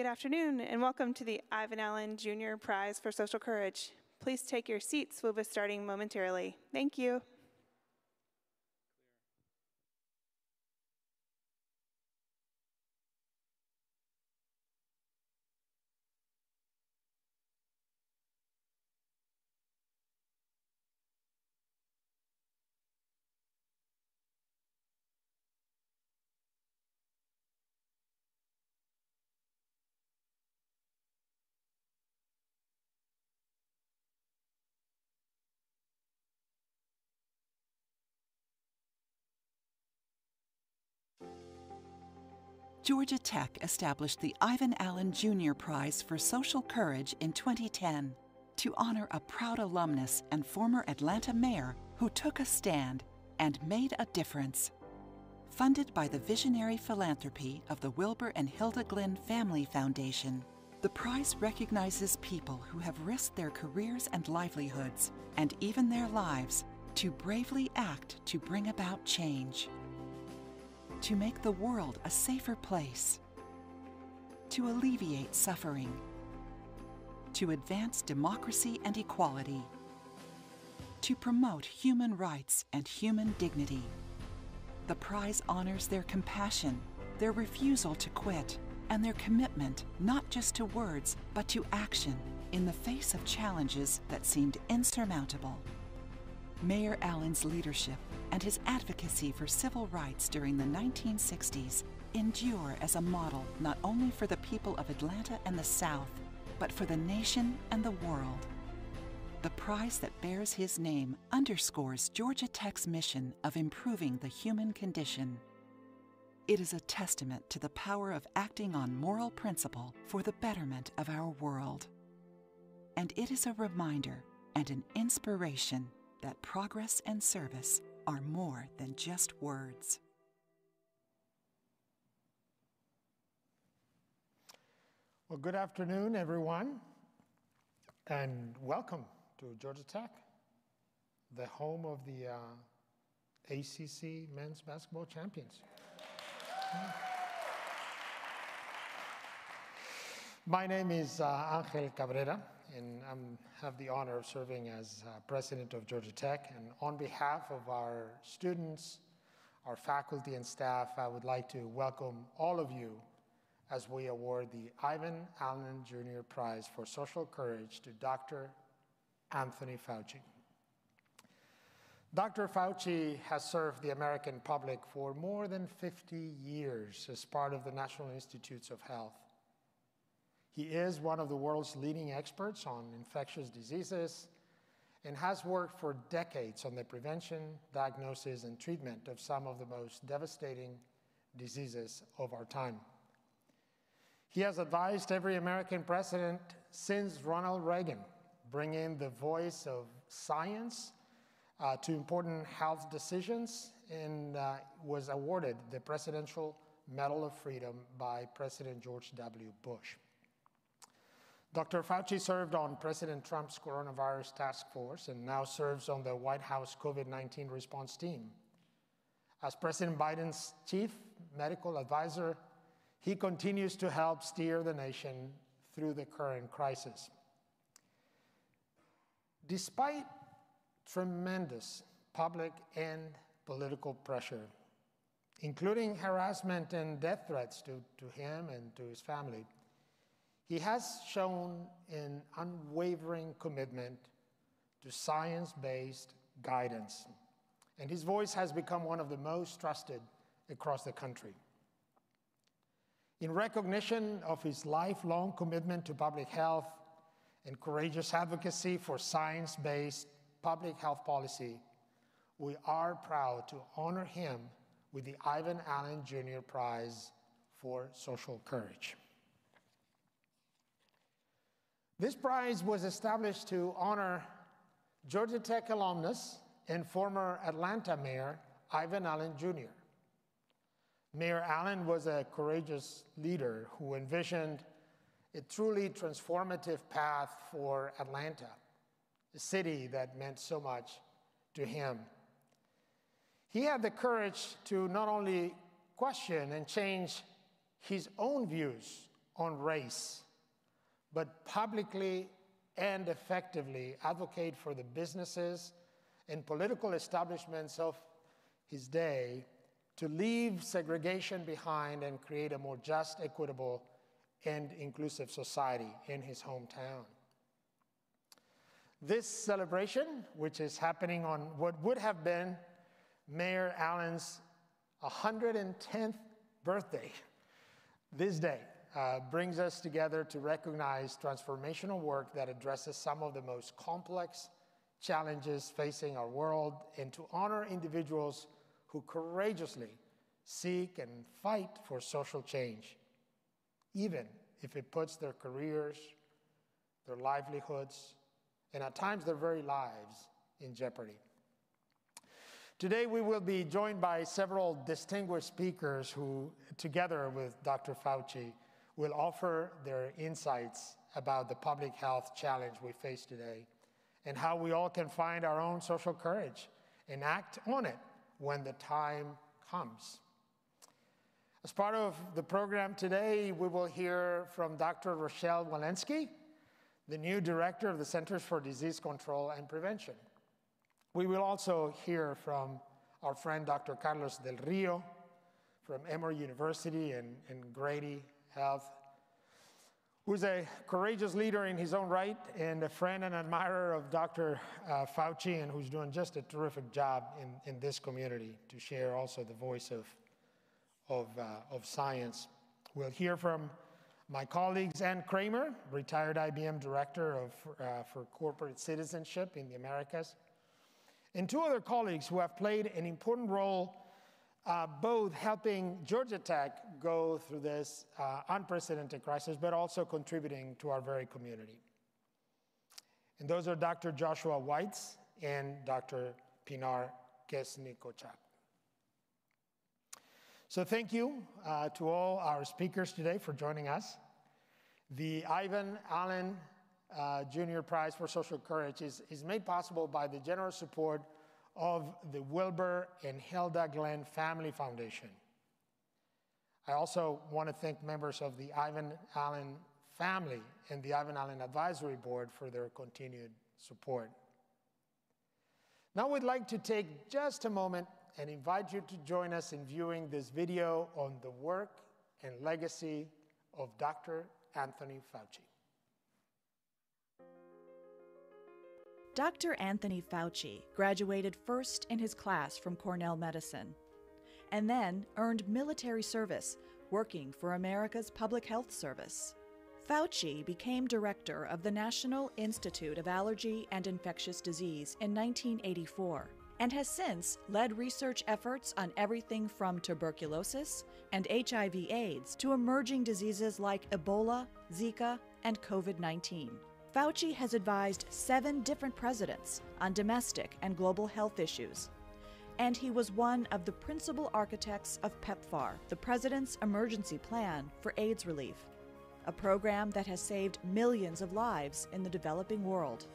Good afternoon, and welcome to the Ivan Allen Jr. Prize for Social Courage. Please take your seats. We'll be starting momentarily. Thank you. Georgia Tech established the Ivan Allen Jr. Prize for Social Courage in 2010 to honor a proud alumnus and former Atlanta mayor who took a stand and made a difference. Funded by the visionary philanthropy of the Wilbur and Hilda Glenn Family Foundation, the prize recognizes people who have risked their careers and livelihoods, and even their lives, to bravely act to bring about change to make the world a safer place, to alleviate suffering, to advance democracy and equality, to promote human rights and human dignity. The prize honors their compassion, their refusal to quit, and their commitment not just to words, but to action in the face of challenges that seemed insurmountable. Mayor Allen's leadership and his advocacy for civil rights during the 1960s endure as a model not only for the people of Atlanta and the South, but for the nation and the world. The prize that bears his name underscores Georgia Tech's mission of improving the human condition. It is a testament to the power of acting on moral principle for the betterment of our world. And it is a reminder and an inspiration that progress and service are more than just words. Well, good afternoon, everyone, and welcome to Georgia Tech, the home of the uh, ACC men's basketball champions. My name is uh, Angel Cabrera and I have the honor of serving as uh, president of Georgia Tech. And on behalf of our students, our faculty and staff, I would like to welcome all of you as we award the Ivan Allen Jr. Prize for Social Courage to Dr. Anthony Fauci. Dr. Fauci has served the American public for more than 50 years as part of the National Institutes of Health. He is one of the world's leading experts on infectious diseases and has worked for decades on the prevention, diagnosis, and treatment of some of the most devastating diseases of our time. He has advised every American president since Ronald Reagan, bringing the voice of science uh, to important health decisions and uh, was awarded the Presidential Medal of Freedom by President George W. Bush. Dr. Fauci served on President Trump's coronavirus task force and now serves on the White House COVID 19 response team. As President Biden's chief medical advisor, he continues to help steer the nation through the current crisis. Despite tremendous public and political pressure, including harassment and death threats to, to him and to his family, he has shown an unwavering commitment to science based guidance, and his voice has become one of the most trusted across the country. In recognition of his lifelong commitment to public health and courageous advocacy for science based public health policy, we are proud to honor him with the Ivan Allen Jr. Prize for Social Courage. This prize was established to honor Georgia Tech alumnus and former Atlanta Mayor Ivan Allen Jr. Mayor Allen was a courageous leader who envisioned a truly transformative path for Atlanta, a city that meant so much to him. He had the courage to not only question and change his own views on race, but publicly and effectively advocate for the businesses and political establishments of his day to leave segregation behind and create a more just, equitable, and inclusive society in his hometown. This celebration, which is happening on what would have been Mayor Allen's 110th birthday, this day uh, brings us together to recognize transformational work that addresses some of the most complex challenges facing our world and to honor individuals who courageously seek and fight for social change, even if it puts their careers, their livelihoods, and at times their very lives in jeopardy. Today, we will be joined by several distinguished speakers who, together with Dr. Fauci, will offer their insights about the public health challenge we face today and how we all can find our own social courage and act on it when the time comes. As part of the program today, we will hear from Dr. Rochelle Walensky, the new director of the Centers for Disease Control and Prevention. We will also hear from our friend Dr. Carlos Del Rio from Emory University and, and Grady Health, who's a courageous leader in his own right and a friend and admirer of Dr. Uh, Fauci and who's doing just a terrific job in, in this community to share also the voice of of, uh, of science. We'll hear from my colleagues Ann Kramer, retired IBM director of, uh, for corporate citizenship in the Americas, and two other colleagues who have played an important role uh, both helping Georgia Tech go through this uh, unprecedented crisis, but also contributing to our very community. And those are Dr. Joshua Weitz and Dr. Pinar Keskinocak. So thank you uh, to all our speakers today for joining us. The Ivan Allen uh, Junior Prize for Social Courage is, is made possible by the generous support of the Wilbur and Hilda Glenn Family Foundation. I also want to thank members of the Ivan Allen family and the Ivan Allen Advisory Board for their continued support. Now we'd like to take just a moment and invite you to join us in viewing this video on the work and legacy of Dr. Anthony Fauci. Dr. Anthony Fauci graduated first in his class from Cornell Medicine and then earned military service working for America's Public Health Service. Fauci became director of the National Institute of Allergy and Infectious Disease in 1984 and has since led research efforts on everything from tuberculosis and HIV AIDS to emerging diseases like Ebola, Zika, and COVID 19. Fauci has advised seven different presidents on domestic and global health issues. And he was one of the principal architects of PEPFAR, the President's Emergency Plan for AIDS Relief, a program that has saved millions of lives in the developing world.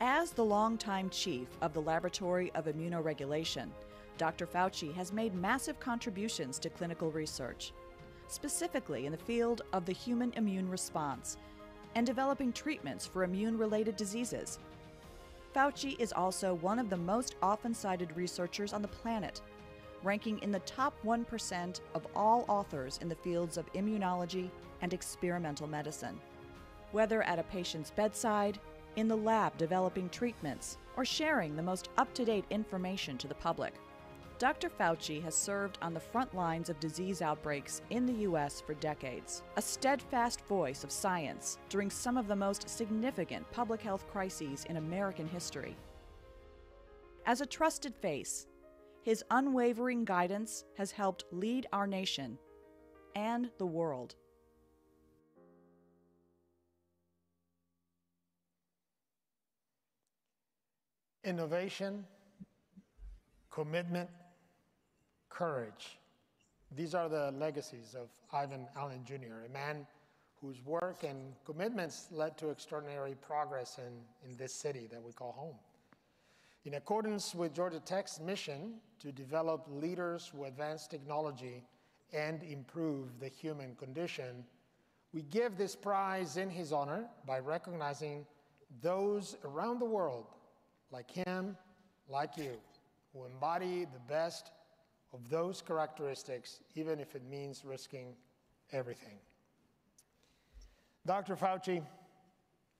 As the longtime chief of the Laboratory of Immunoregulation, Dr. Fauci has made massive contributions to clinical research, specifically in the field of the human immune response and developing treatments for immune related diseases. Fauci is also one of the most often cited researchers on the planet, ranking in the top 1% of all authors in the fields of immunology and experimental medicine. Whether at a patient's bedside, in the lab developing treatments, or sharing the most up to date information to the public. Dr. Fauci has served on the front lines of disease outbreaks in the U.S. for decades, a steadfast voice of science during some of the most significant public health crises in American history. As a trusted face, his unwavering guidance has helped lead our nation and the world. Innovation, commitment, courage. These are the legacies of Ivan Allen Jr., a man whose work and commitments led to extraordinary progress in, in this city that we call home. In accordance with Georgia Tech's mission to develop leaders who advance technology and improve the human condition, We give this prize in his honor by recognizing those around the world, like him, like you, who embody the best of those characteristics, even if it means risking everything. Dr. Fauci,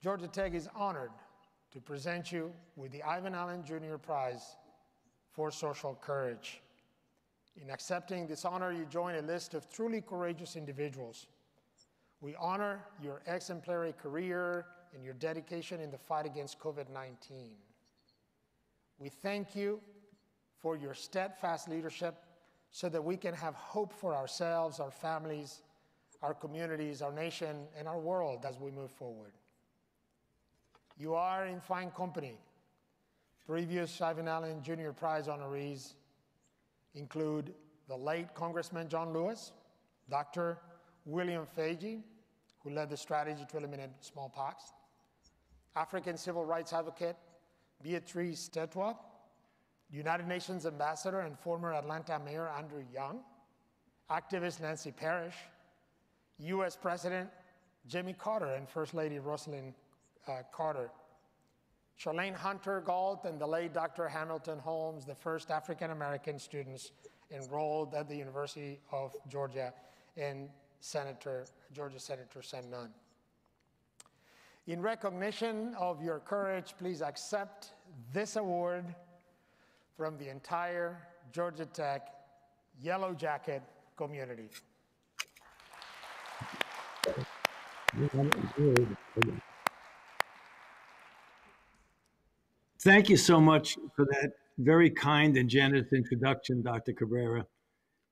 Georgia Tech is honored to present you with the Ivan Allen Jr. Prize for Social Courage. In accepting this honor, you join a list of truly courageous individuals. We honor your exemplary career and your dedication in the fight against COVID 19. We thank you for your steadfast leadership so that we can have hope for ourselves, our families, our communities, our nation, and our world as we move forward. You are in fine company. Previous Ivan Allen Jr. Prize honorees include the late Congressman John Lewis, Dr. William Foege, who led the strategy to eliminate smallpox, African civil rights advocate Beatrice Mtetwa, United Nations Ambassador and former Atlanta Mayor Andrew Young, activist Nancy Parrish, US President Jimmy Carter and First Lady Rosalynn uh, Carter, Charlayne Hunter Gault and the late Dr. Hamilton Holmes, the first African American students enrolled at the University of Georgia, and Senator, Georgia Senator Sam Nunn. In recognition of your courage, please accept this award from the entire Georgia Tech Yellow Jacket community. Thank you so much for that very kind and generous introduction, Dr. Cabrera,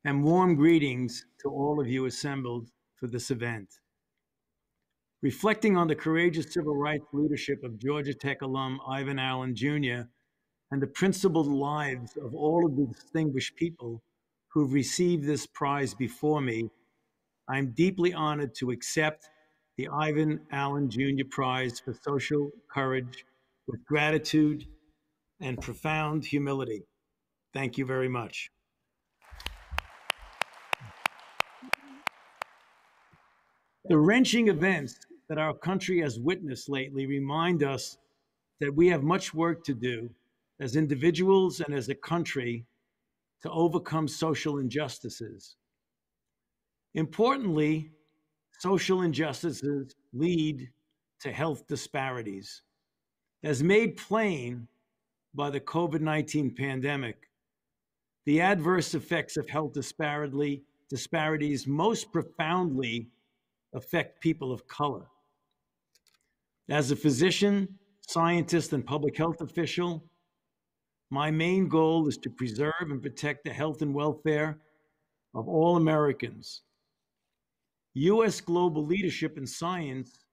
and warm greetings to all of you assembled for this event. Reflecting on the courageous civil rights leadership of Georgia Tech alum Ivan Allen Jr. and the principled lives of all of the distinguished people who've received this prize before me, I'm deeply honored to accept the Ivan Allen Jr. Prize for Social Courage with gratitude and profound humility. Thank you very much. The wrenching events that our country has witnessed lately remind us that we have much work to do as individuals and as a country to overcome social injustices. Importantly, social injustices lead to health disparities. As made plain by the COVID 19 pandemic, the adverse effects of health disparity, disparities most profoundly affect people of color. As a physician, scientist, and public health official, my main goal is to preserve and protect the health and welfare of all Americans. U.S. global leadership in science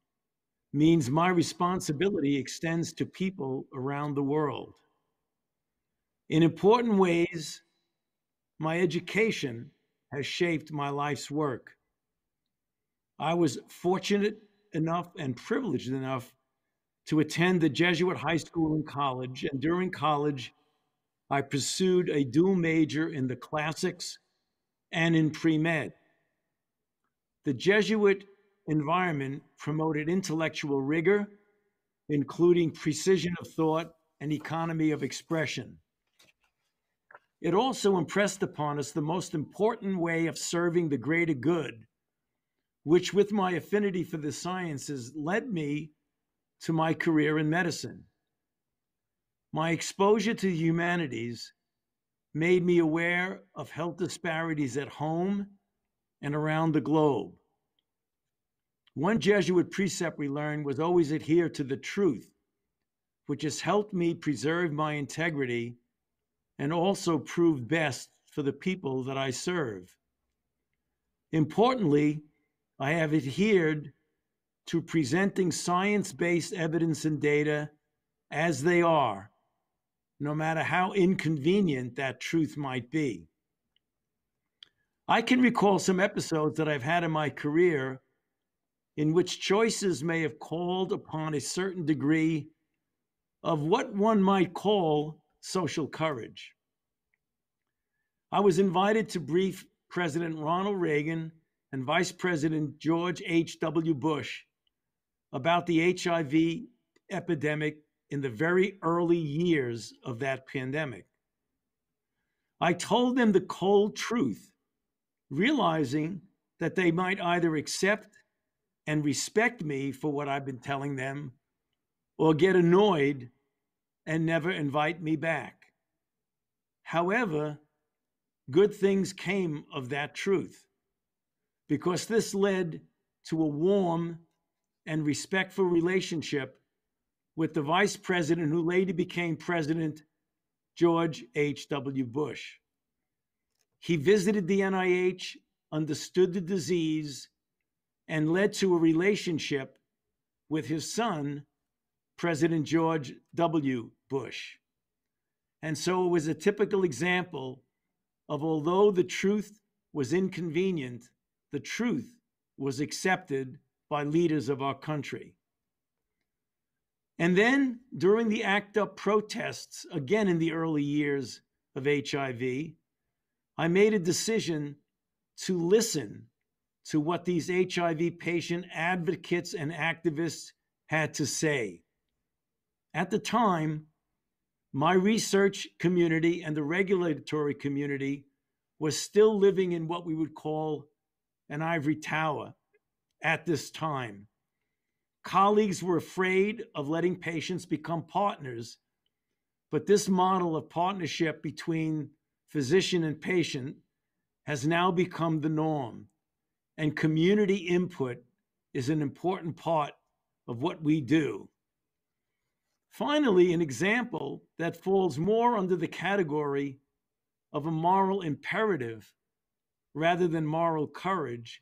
means my responsibility extends to people around the world. In important ways, my education has shaped my life's work. I was fortunate enough and privileged enough to attend the Jesuit high school and college, and during college, I pursued a dual major in the classics and in pre med. The Jesuit environment promoted intellectual rigor, including precision of thought and economy of expression. It also impressed upon us the most important way of serving the greater good, which, with my affinity for the sciences, led me to my career in medicine. My exposure to the humanities made me aware of health disparities at home and around the globe. One Jesuit precept we learned was always adhere to the truth, which has helped me preserve my integrity and also prove best for the people that I serve. Importantly, I have adhered to presenting science based evidence and data as they are, no matter how inconvenient that truth might be. I can recall some episodes that I've had in my career in which choices may have called upon a certain degree of what one might call social courage. I was invited to brief President Ronald Reagan and Vice President George H.W. Bush about the HIV epidemic in the very early years of that pandemic. I told them the cold truth, realizing that they might either accept and respect me for what I've been telling them or get annoyed and never invite me back. However, good things came of that truth because this led to a warm and respectful relationship with the vice president who later became President George H.W. Bush. He visited the NIH, understood the disease, and led to a relationship with his son, President George W. Bush. And so it was a typical example of although the truth was inconvenient, the truth was accepted by leaders of our country. And then during the ACT UP protests, again in the early years of HIV, I made a decision to listen to what these HIV patient advocates and activists had to say. At the time, my research community and the regulatory community was still living in what we would call an ivory tower at this time. Colleagues were afraid of letting patients become partners, but this model of partnership between physician and patient has now become the norm, and community input is an important part of what we do. Finally, an example that falls more under the category of a moral imperative rather than moral courage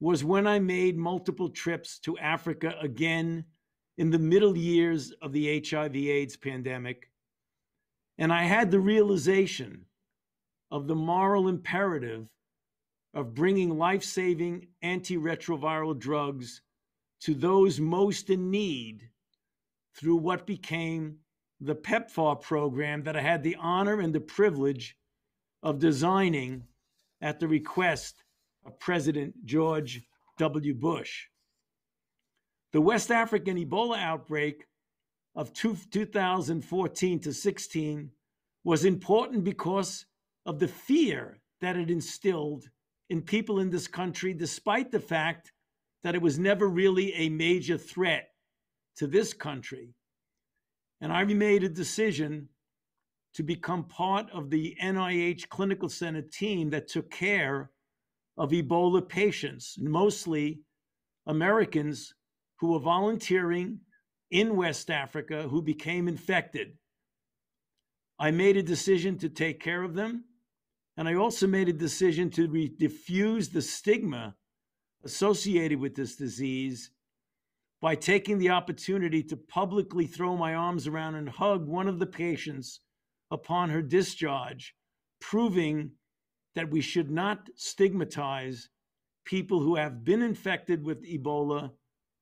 was when I made multiple trips to Africa again in the middle years of the HIV AIDS pandemic. And I had the realization of the moral imperative of bringing life saving antiretroviral drugs to those most in need through what became the PEPFAR program that I had the honor and the privilege of designing at the request of President George W. Bush. The West African Ebola outbreak of 2014 to 16 was important because of the fear that it instilled in people in this country, despite the fact that it was never really a major threat to this country. And I made a decision to become part of the NIH Clinical Center team that took care of Ebola patients, mostly Americans who were volunteering in West Africa who became infected. I made a decision to take care of them. And I also made a decision to re- diffuse the stigma associated with this disease by taking the opportunity to publicly throw my arms around and hug one of the patients upon her discharge, proving that we should not stigmatize people who have been infected with Ebola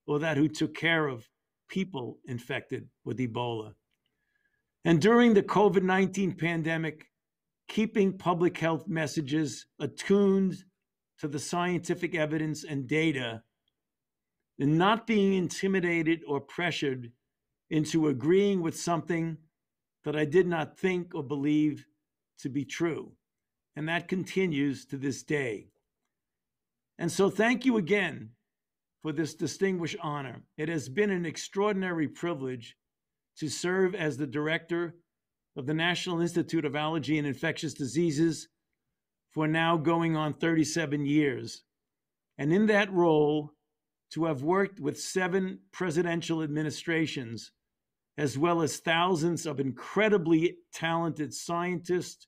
or that who took care of people infected with Ebola. And during the COVID 19 pandemic, keeping public health messages attuned to the scientific evidence and data and not being intimidated or pressured into agreeing with something that I did not think or believe to be true. And that continues to this day. And so, thank you again for this distinguished honor. It has been an extraordinary privilege to serve as the director of the National Institute of Allergy and Infectious Diseases for now going on 37 years. And in that role, to have worked with seven presidential administrations, as well as thousands of incredibly talented scientists,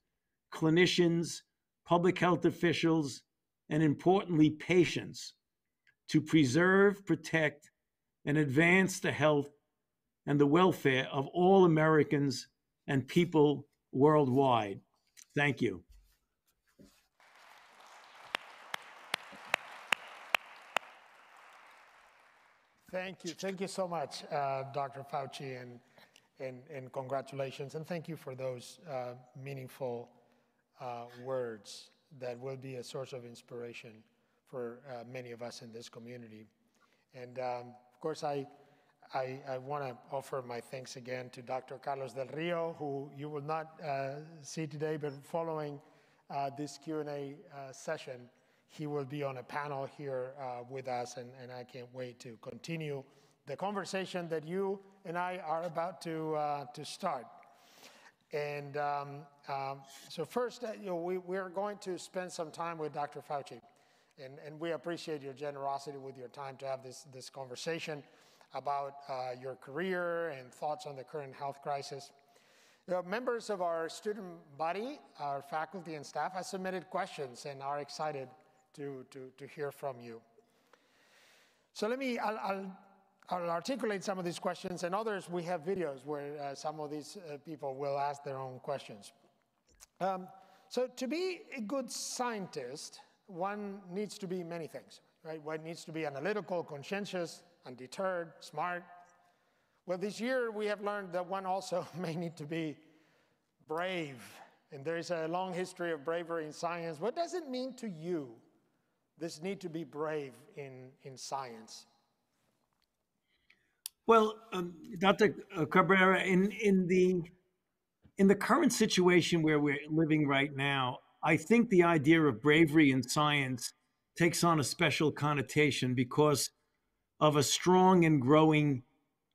clinicians, public health officials, and importantly, patients to preserve, protect, and advance the health and the welfare of all Americans and people worldwide. Thank you. Thank you. Thank you so much, uh, Dr. Fauci, and, and, and, congratulations. And thank you for those uh, meaningful uh, words that will be a source of inspiration for uh, many of us in this community. And um, of course, I, I, I want to offer my thanks again to Dr. Carlos Del Rio, who you will not uh, see today, but following uh, this Q&A uh, session, he will be on a panel here uh, with us, and, and I can't wait to continue the conversation that you and I are about to, to start. And um, um, so first, uh, you know, we, we're going to spend some time with Dr. Fauci. And, and we appreciate your generosity with your time to have this, this conversation about uh, your career and thoughts on the current health crisis. The members of our student body, our faculty and staff, have submitted questions and are excited to, to, to hear from you. So let me, I'll, I'll, I'll, articulate some of these questions and others we have videos where uh, some of these uh, people will ask their own questions. Um, so to be a good scientist, one needs to be many things, right? One needs to be analytical, conscientious, undeterred, smart. Well, this year we have learned that one also may need to be brave. And there is a long history of bravery in science. What does it mean to you, this need to be brave in, in science? Well, um, Dr. Cabrera, in, in, the, in the current situation where we're living right now, I think the idea of bravery in science takes on a special connotation because of a strong and growing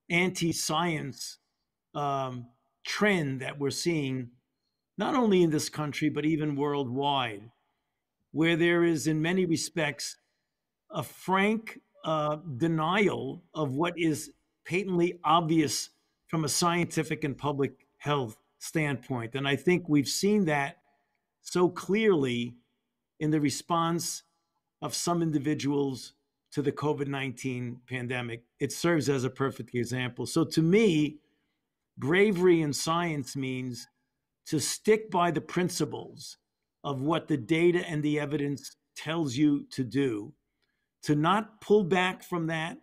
anti science um, trend that we're seeing, not only in this country, but even worldwide, where there is, in many respects, a frank uh, denial of what is patently obvious from a scientific and public health standpoint. And I think we've seen that so clearly in the response of some individuals to the COVID 19 pandemic. It serves as a perfect example. So, to me, bravery in science means to stick by the principles of what the data and the evidence tells you to do, to not pull back from that,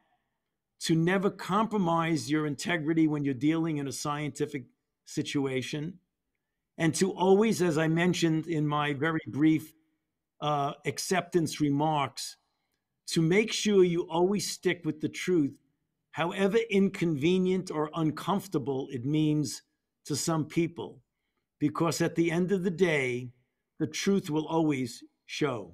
to never compromise your integrity when you're dealing in a scientific situation, and to always, as I mentioned in my very brief uh, acceptance remarks, to make sure you always stick with the truth, however inconvenient or uncomfortable it means to some people. Because at the end of the day, the truth will always show.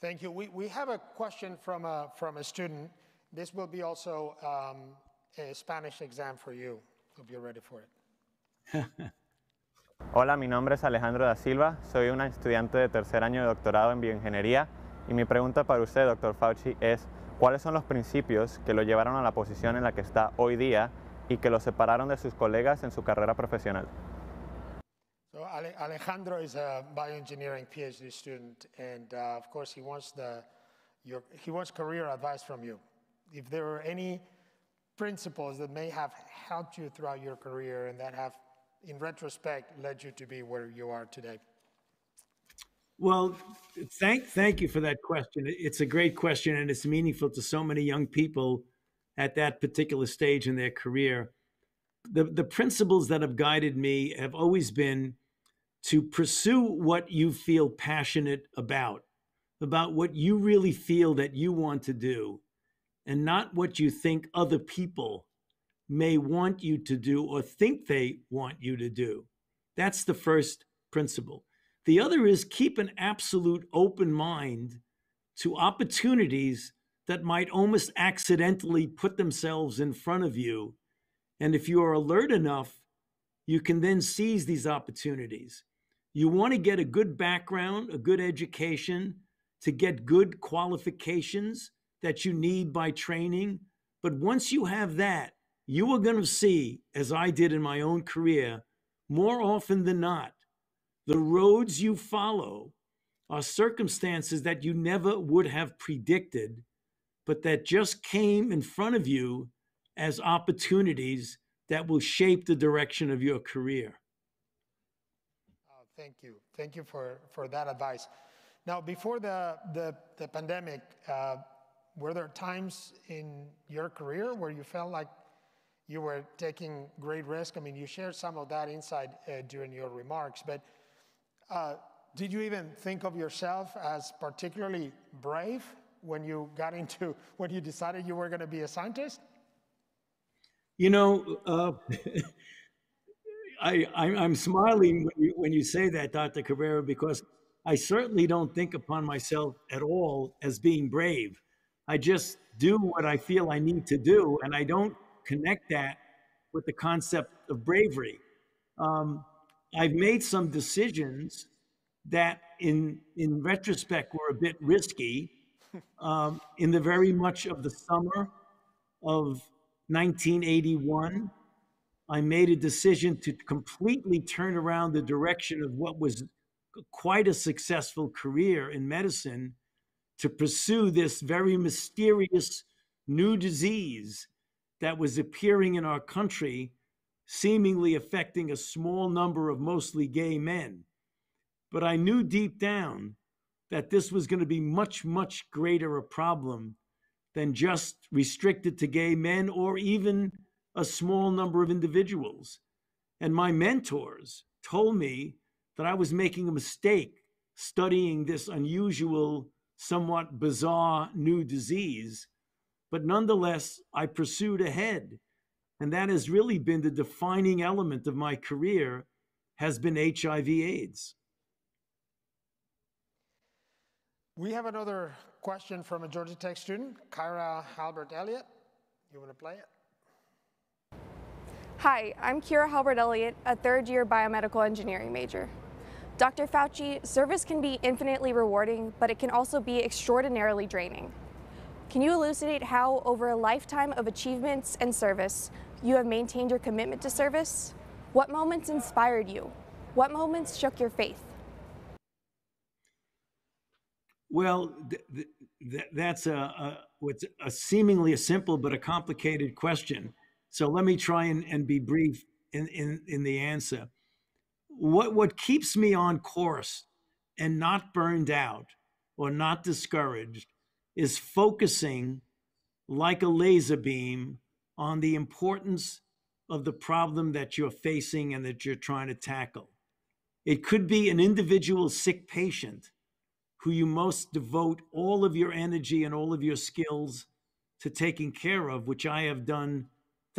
Thank you. We, we have a question from a, from a student. This will be also um, a Spanish exam for you. Hope you're ready for it. Hola, mi nombre es Alejandro da Silva, soy una estudiante de tercer año de doctorado en bioingeniería y mi pregunta para usted, doctor Fauci, es ¿cuáles son los principios que lo llevaron a la posición en la que está hoy día y que lo separaron de sus colegas en su carrera profesional? Alejandro is a bioengineering PhD student, and uh, of course he wants the your, he wants career advice from you. If there are any principles that may have helped you throughout your career and that have in retrospect, led you to be where you are today? Well, thank thank you for that question. It's a great question, and it's meaningful to so many young people at that particular stage in their career. The the principles that have guided me have always been to pursue what you feel passionate about, about what you really feel that you want to do, and not what you think other people may want you to do or think they want you to do. That's the first principle. The other is keep an absolute open mind to opportunities that might almost accidentally put themselves in front of you. And if you are alert enough, you can then seize these opportunities. You want to get a good background, a good education, to get good qualifications that you need by training. But once you have that, you are going to see, as I did in my own career, more often than not, the roads you follow are circumstances that you never would have predicted, but that just came in front of you as opportunities that will shape the direction of your career. Thank you. Thank you for, for that advice. Now, before the, the, the pandemic, uh, were there times in your career where you felt like you were taking great risk. I mean, you shared some of that insight uh, during your remarks, but uh, did you even think of yourself as particularly brave when you got into when you decided you were going to be a scientist? You know, uh, I, I am smiling when you when you say that, Dr. Cabrera, because I certainly don't think upon myself at all as being brave. I just do what I feel I need to do, and I don't connect that with the concept of bravery. Um, I've made some decisions that, in in retrospect, were a bit risky. Um, in the very much of the summer of 1981, I made a decision to completely turn around the direction of what was quite a successful career in medicine to pursue this very mysterious new disease that was appearing in our country, seemingly affecting a small number of mostly gay men. But I knew deep down that this was going to be much, much greater a problem than just restricted to gay men or even a small number of individuals. And my mentors told me that I was making a mistake studying this unusual, somewhat bizarre new disease. But nonetheless, I pursued ahead. And that has really been the defining element of my career has been HIV AIDS. We have another question from a Georgia Tech student, Kyra Halbert Elliott. You want to play it? Hi, I'm Kira Halbert Elliott, a third year biomedical engineering major. Dr. Fauci, service can be infinitely rewarding, but it can also be extraordinarily draining. Can you elucidate how, over a lifetime of achievements and service, you have maintained your commitment to service? What moments inspired you? What moments shook your faith? Well, th- th- that's a, a, what's a seemingly a simple but a complicated question. So let me try and, and be brief in, in, in the answer what what keeps me on course and not burned out or not discouraged is focusing like a laser beam on the importance of the problem that you're facing and that you're trying to tackle. It could be an individual sick patient who you most devote all of your energy and all of your skills to taking care of, which I have done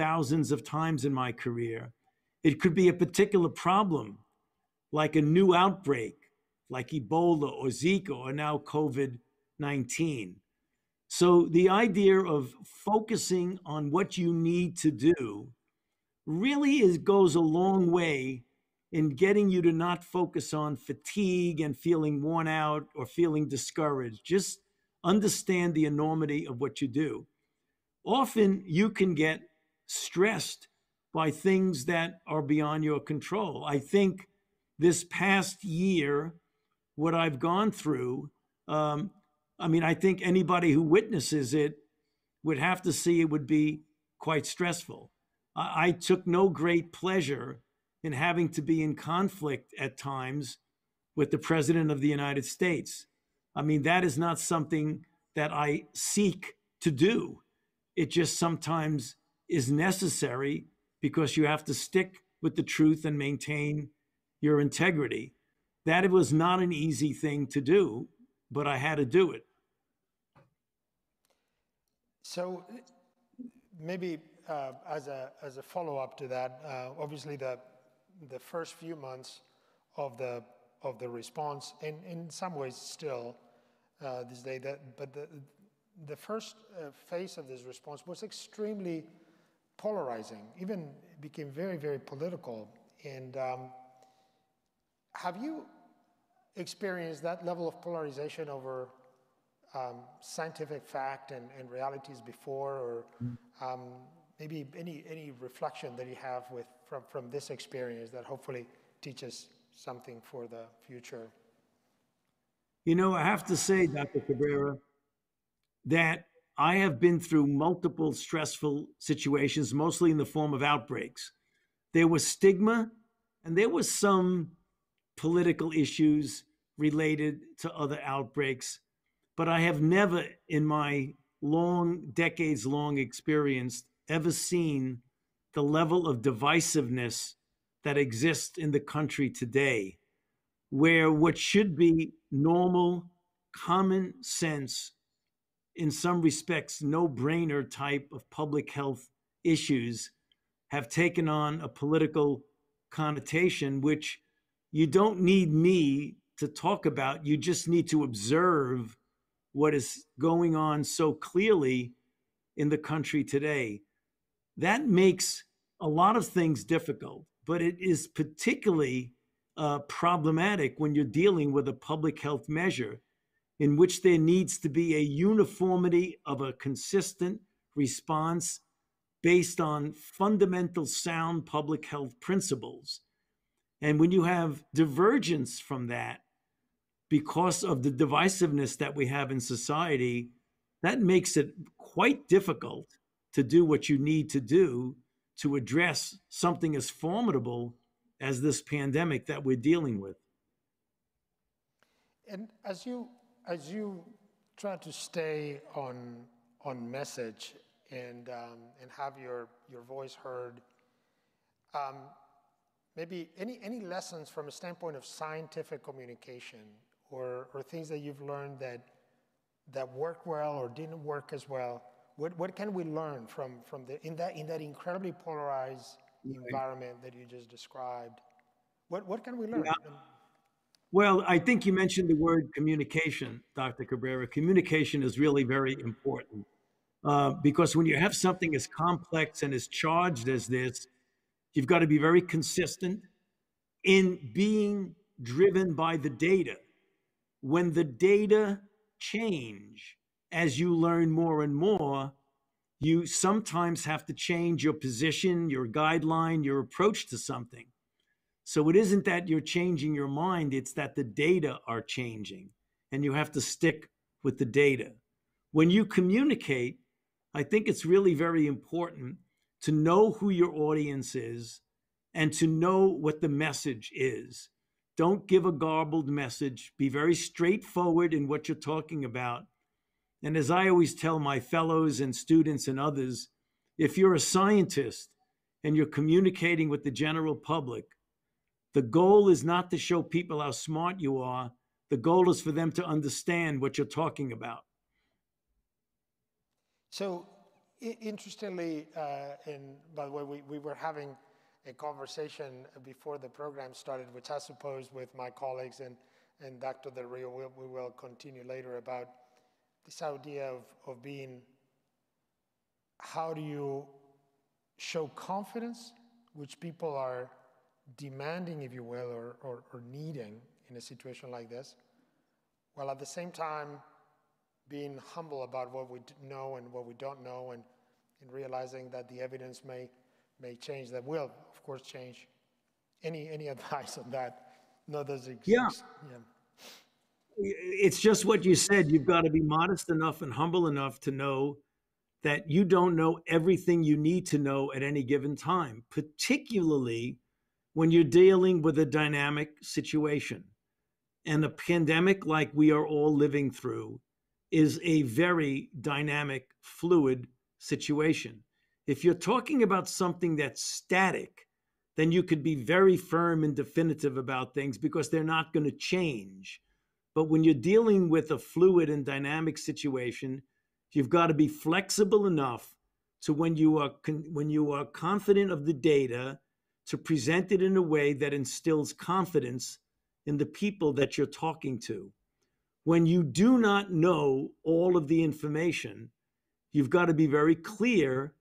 thousands of times in my career. It could be a particular problem like a new outbreak, like Ebola or Zika or now COVID 19. So the idea of focusing on what you need to do really is, goes a long way in getting you to not focus on fatigue and feeling worn out or feeling discouraged. Just understand the enormity of what you do. Often you can get stressed by things that are beyond your control. I think this past year, what I've gone through, um, I mean, I think anybody who witnesses it would have to see it would be quite stressful. I, I took no great pleasure in having to be in conflict at times with the President of the United States. I mean, that is not something that I seek to do. It just sometimes is necessary because you have to stick with the truth and maintain your integrity. That it was not an easy thing to do, but I had to do it. So maybe uh, as a as a follow up to that, uh, obviously the the first few months of the of the response, and in some ways still uh, this day, that but the the first uh, phase of this response was extremely polarizing. Even became very very political, and um, have you experienced that level of polarization over um, scientific fact and, and, realities before, or um, maybe any, any reflection that you have with, from, from this experience that hopefully teaches something for the future? You know, I have to say, Dr. Cabrera, that I have been through multiple stressful situations, mostly in the form of outbreaks. There was stigma and there was some political issues related to other outbreaks. But I have never, in my long, decades long experience, ever seen the level of divisiveness that exists in the country today. where what should be normal, common sense, in some respects, no brainer type of public health issues have taken on a political connotation, which you don't need me to talk about. You just need to observe what is going on so clearly in the country today. That makes a lot of things difficult, but it is particularly uh, problematic when you're dealing with a public health measure in which there needs to be a uniformity of a consistent response based on fundamental sound public health principles. And when you have divergence from that, because of the divisiveness that we have in society, that makes it quite difficult to do what you need to do to address something as formidable as this pandemic that we're dealing with. And as you as you try to stay on on message and um, and have your your voice heard, um, maybe any any lessons from a standpoint of scientific communication or or things that you've learned that that worked well or didn't work as well. What what can we learn from from the in that in that incredibly polarized right. environment that you just described? What what can we learn? Yeah. Well, I think you mentioned the word communication, Dr. Cabrera. Communication is really very important uh, because when you have something as complex and as charged as this, you've got to be very consistent in being driven by the data. When the data change as you learn more and more, you sometimes have to change your position, your guideline, your approach to something. So it isn't that you're changing your mind, it's that the data are changing and you have to stick with the data. When you communicate, I think it's really very important to know who your audience is and to know what the message is. Don't give a garbled message. Be very straightforward in what you're talking about. And as I always tell my fellows and students and others, if you're a scientist and you're communicating with the general public, the goal is not to show people how smart you are. The goal is for them to understand what you're talking about. So, interestingly, uh, and by the way, we, we were having a conversation before the program started, which I suppose with my colleagues and, and Dr. Del Rio, we, we will continue later about this idea of, of being how do you show confidence, which people are demanding, if you will, or, or, or needing in a situation like this, while at the same time being humble about what we know and what we don't know, and, and realizing that the evidence may, may change, that will, of course, change. Any, any advice on that? No, does exist. Yeah. yeah. It's just what you said. You've got to be modest enough and humble enough to know that you don't know everything you need to know at any given time, particularly when you're dealing with a dynamic situation. And a pandemic like we are all living through is a very dynamic, fluid situation. If you're talking about something that's static, then you could be very firm and definitive about things because they're not going to change. But when you're dealing with a fluid and dynamic situation, you've got to be flexible enough to when you are con- when you are confident of the data to present it in a way that instills confidence in the people that you're talking to. When you do not know all of the information, you've got to be very clear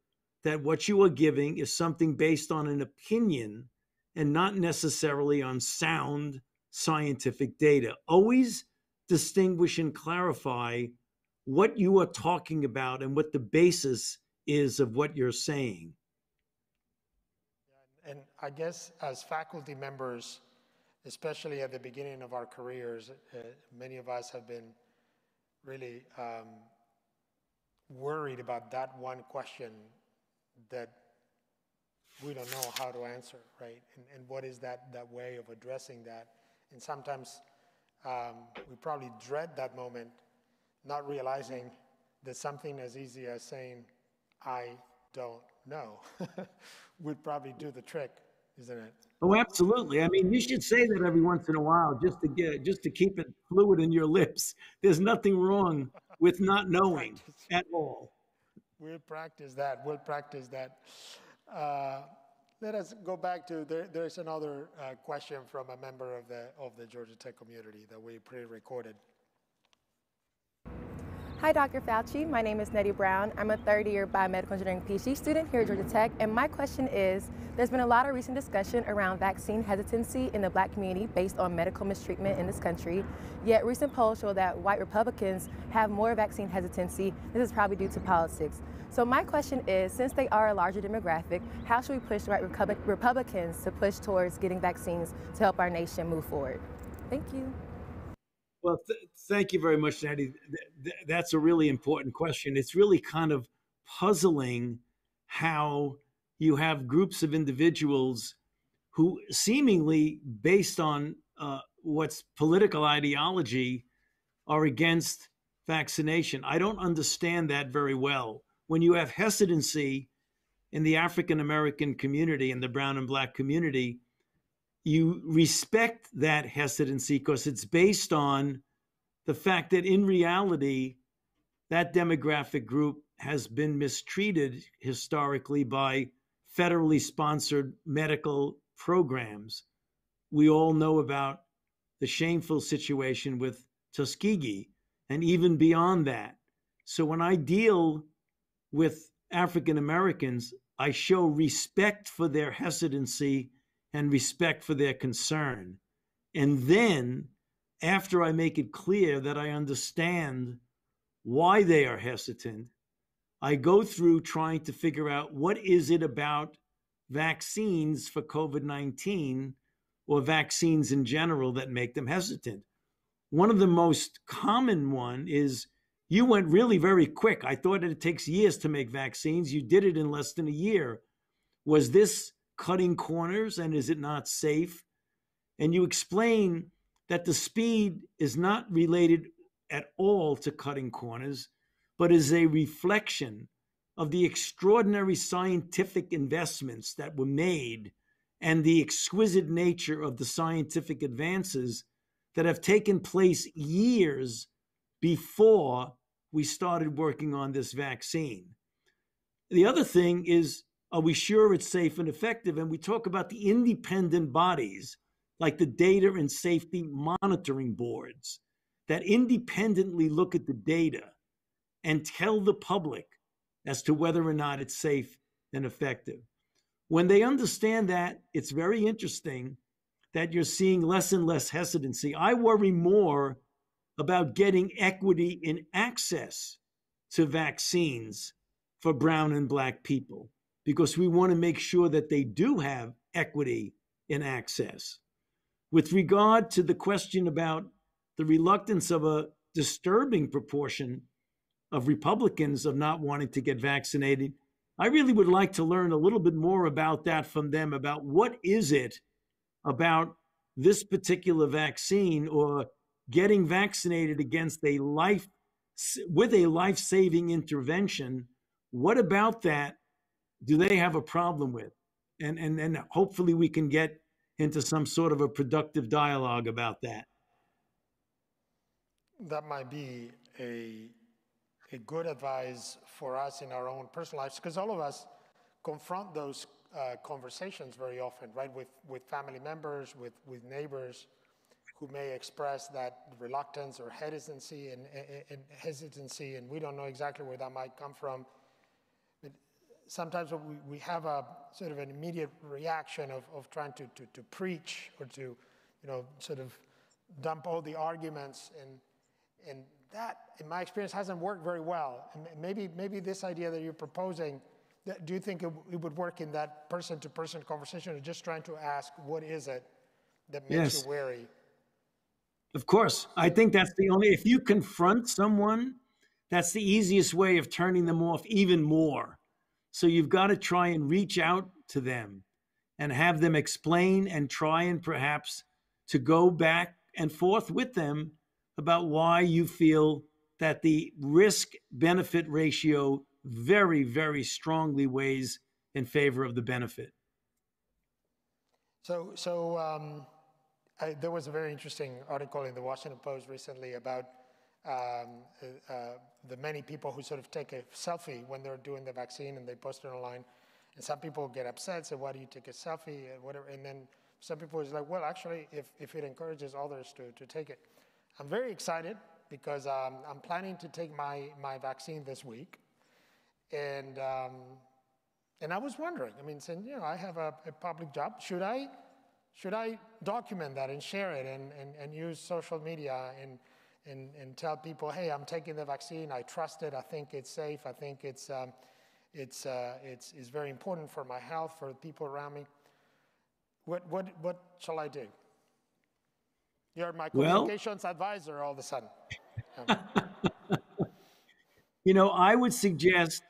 that what you are giving is something based on an opinion and not necessarily on sound scientific data. Always distinguish and clarify what you are talking about and what the basis is of what you're saying. And I guess as faculty members, especially at the beginning of our careers, uh, many of us have been really um, worried about that one question that we don't know how to answer, right? And, and what is that, that way of addressing that? And sometimes um, we probably dread that moment, not realizing that something as easy as saying, I don't know, would probably do the trick isn't it? Oh, absolutely. I mean, you should say that every once in a while, just to get, just to keep it fluid in your lips. There's nothing wrong with not knowing at all. We'll practice that. We'll practice that. Uh, let us go back to there, there's another uh, question from a member of the of the Georgia Tech community that we pre-recorded. Hi, Dr. Fauci. My name is Nettie Brown. I'm a third year biomedical engineering PhD student here at Georgia Tech, and my question is there's been a lot of recent discussion around vaccine hesitancy in the black community based on medical mistreatment in this country. Yet, recent polls show that white Republicans have more vaccine hesitancy. This is probably due to politics. So, my question is since they are a larger demographic, how should we push white Republicans to push towards getting vaccines to help our nation move forward? Thank you. Well, th- thank you very much, Natty. Th- th- that's a really important question. It's really kind of puzzling how you have groups of individuals who, seemingly based on uh, what's political ideology, are against vaccination. I don't understand that very well. When you have hesitancy in the African American community and the brown and black community, you respect that hesitancy because it's based on the fact that in reality, that demographic group has been mistreated historically by federally sponsored medical programs. We all know about the shameful situation with Tuskegee and even beyond that. So when I deal with African Americans, I show respect for their hesitancy and respect for their concern. And then, after I make it clear that I understand why they are hesitant, I go through trying to figure out what is it about vaccines for COVID-19 or vaccines in general that make them hesitant. One of the most common one is you went really very quick. I thought it takes years to make vaccines. You did it in less than a year. Was this cutting corners and is it not safe? And you explain that the speed is not related at all to cutting corners, but is a reflection of the extraordinary scientific investments that were made and the exquisite nature of the scientific advances that have taken place years before we started working on this vaccine. The other thing is are we sure it's safe and effective? And we talk about the independent bodies like the data and safety monitoring boards that independently look at the data and tell the public as to whether or not it's safe and effective. When they understand that, it's very interesting that you're seeing less and less hesitancy. I worry more about getting equity in access to vaccines for brown and black people because we want to make sure that they do have equity in access. With regard to the question about the reluctance of a disturbing proportion of Republicans of not wanting to get vaccinated, I really would like to learn a little bit more about that from them about what is it about this particular vaccine or getting vaccinated against a life with a life-saving intervention what about that do they have a problem with? And, and, and hopefully we can get into some sort of a productive dialogue about that. That might be a, a good advice for us in our own personal lives, because all of us confront those uh, conversations very often, right? With, with family members, with, with neighbors who may express that reluctance or hesitancy and, and, and hesitancy, and we don't know exactly where that might come from sometimes we, we have a sort of an immediate reaction of, of trying to, to, to preach or to, you know, sort of dump all the arguments and, and that, in my experience, hasn't worked very well. And maybe, maybe this idea that you're proposing, that, do you think it, it would work in that person-to-person conversation, or just trying to ask, what is it that makes yes. you wary? Of course, I think that's the only. If you confront someone, that's the easiest way of turning them off even more. So you've got to try and reach out to them and have them explain and try and perhaps to go back and forth with them about why you feel that the risk benefit ratio very, very strongly weighs in favor of the benefit. So, so um, I, there was a very interesting article in the Washington Post recently about um, uh, the many people who sort of take a selfie when they're doing the vaccine and they post it online. And some people get upset, say, why do you take a selfie, and whatever. And then some people is like, well, actually, if, if it encourages others to, to take it. I'm very excited because um, I'm planning to take my, my vaccine this week. And, um, and I was wondering, I mean, saying, you know, I have a, a, public job. Should I, should I document that and share it and, and, and use social media and, and, and tell people, hey, I'm taking the vaccine. I trust it. I think it's safe. I think it's, um, it's, uh, it's, it's very important for my health, for the people around me. What, what, what shall I do? You're my communications well, advisor all of a sudden. you know, I would suggest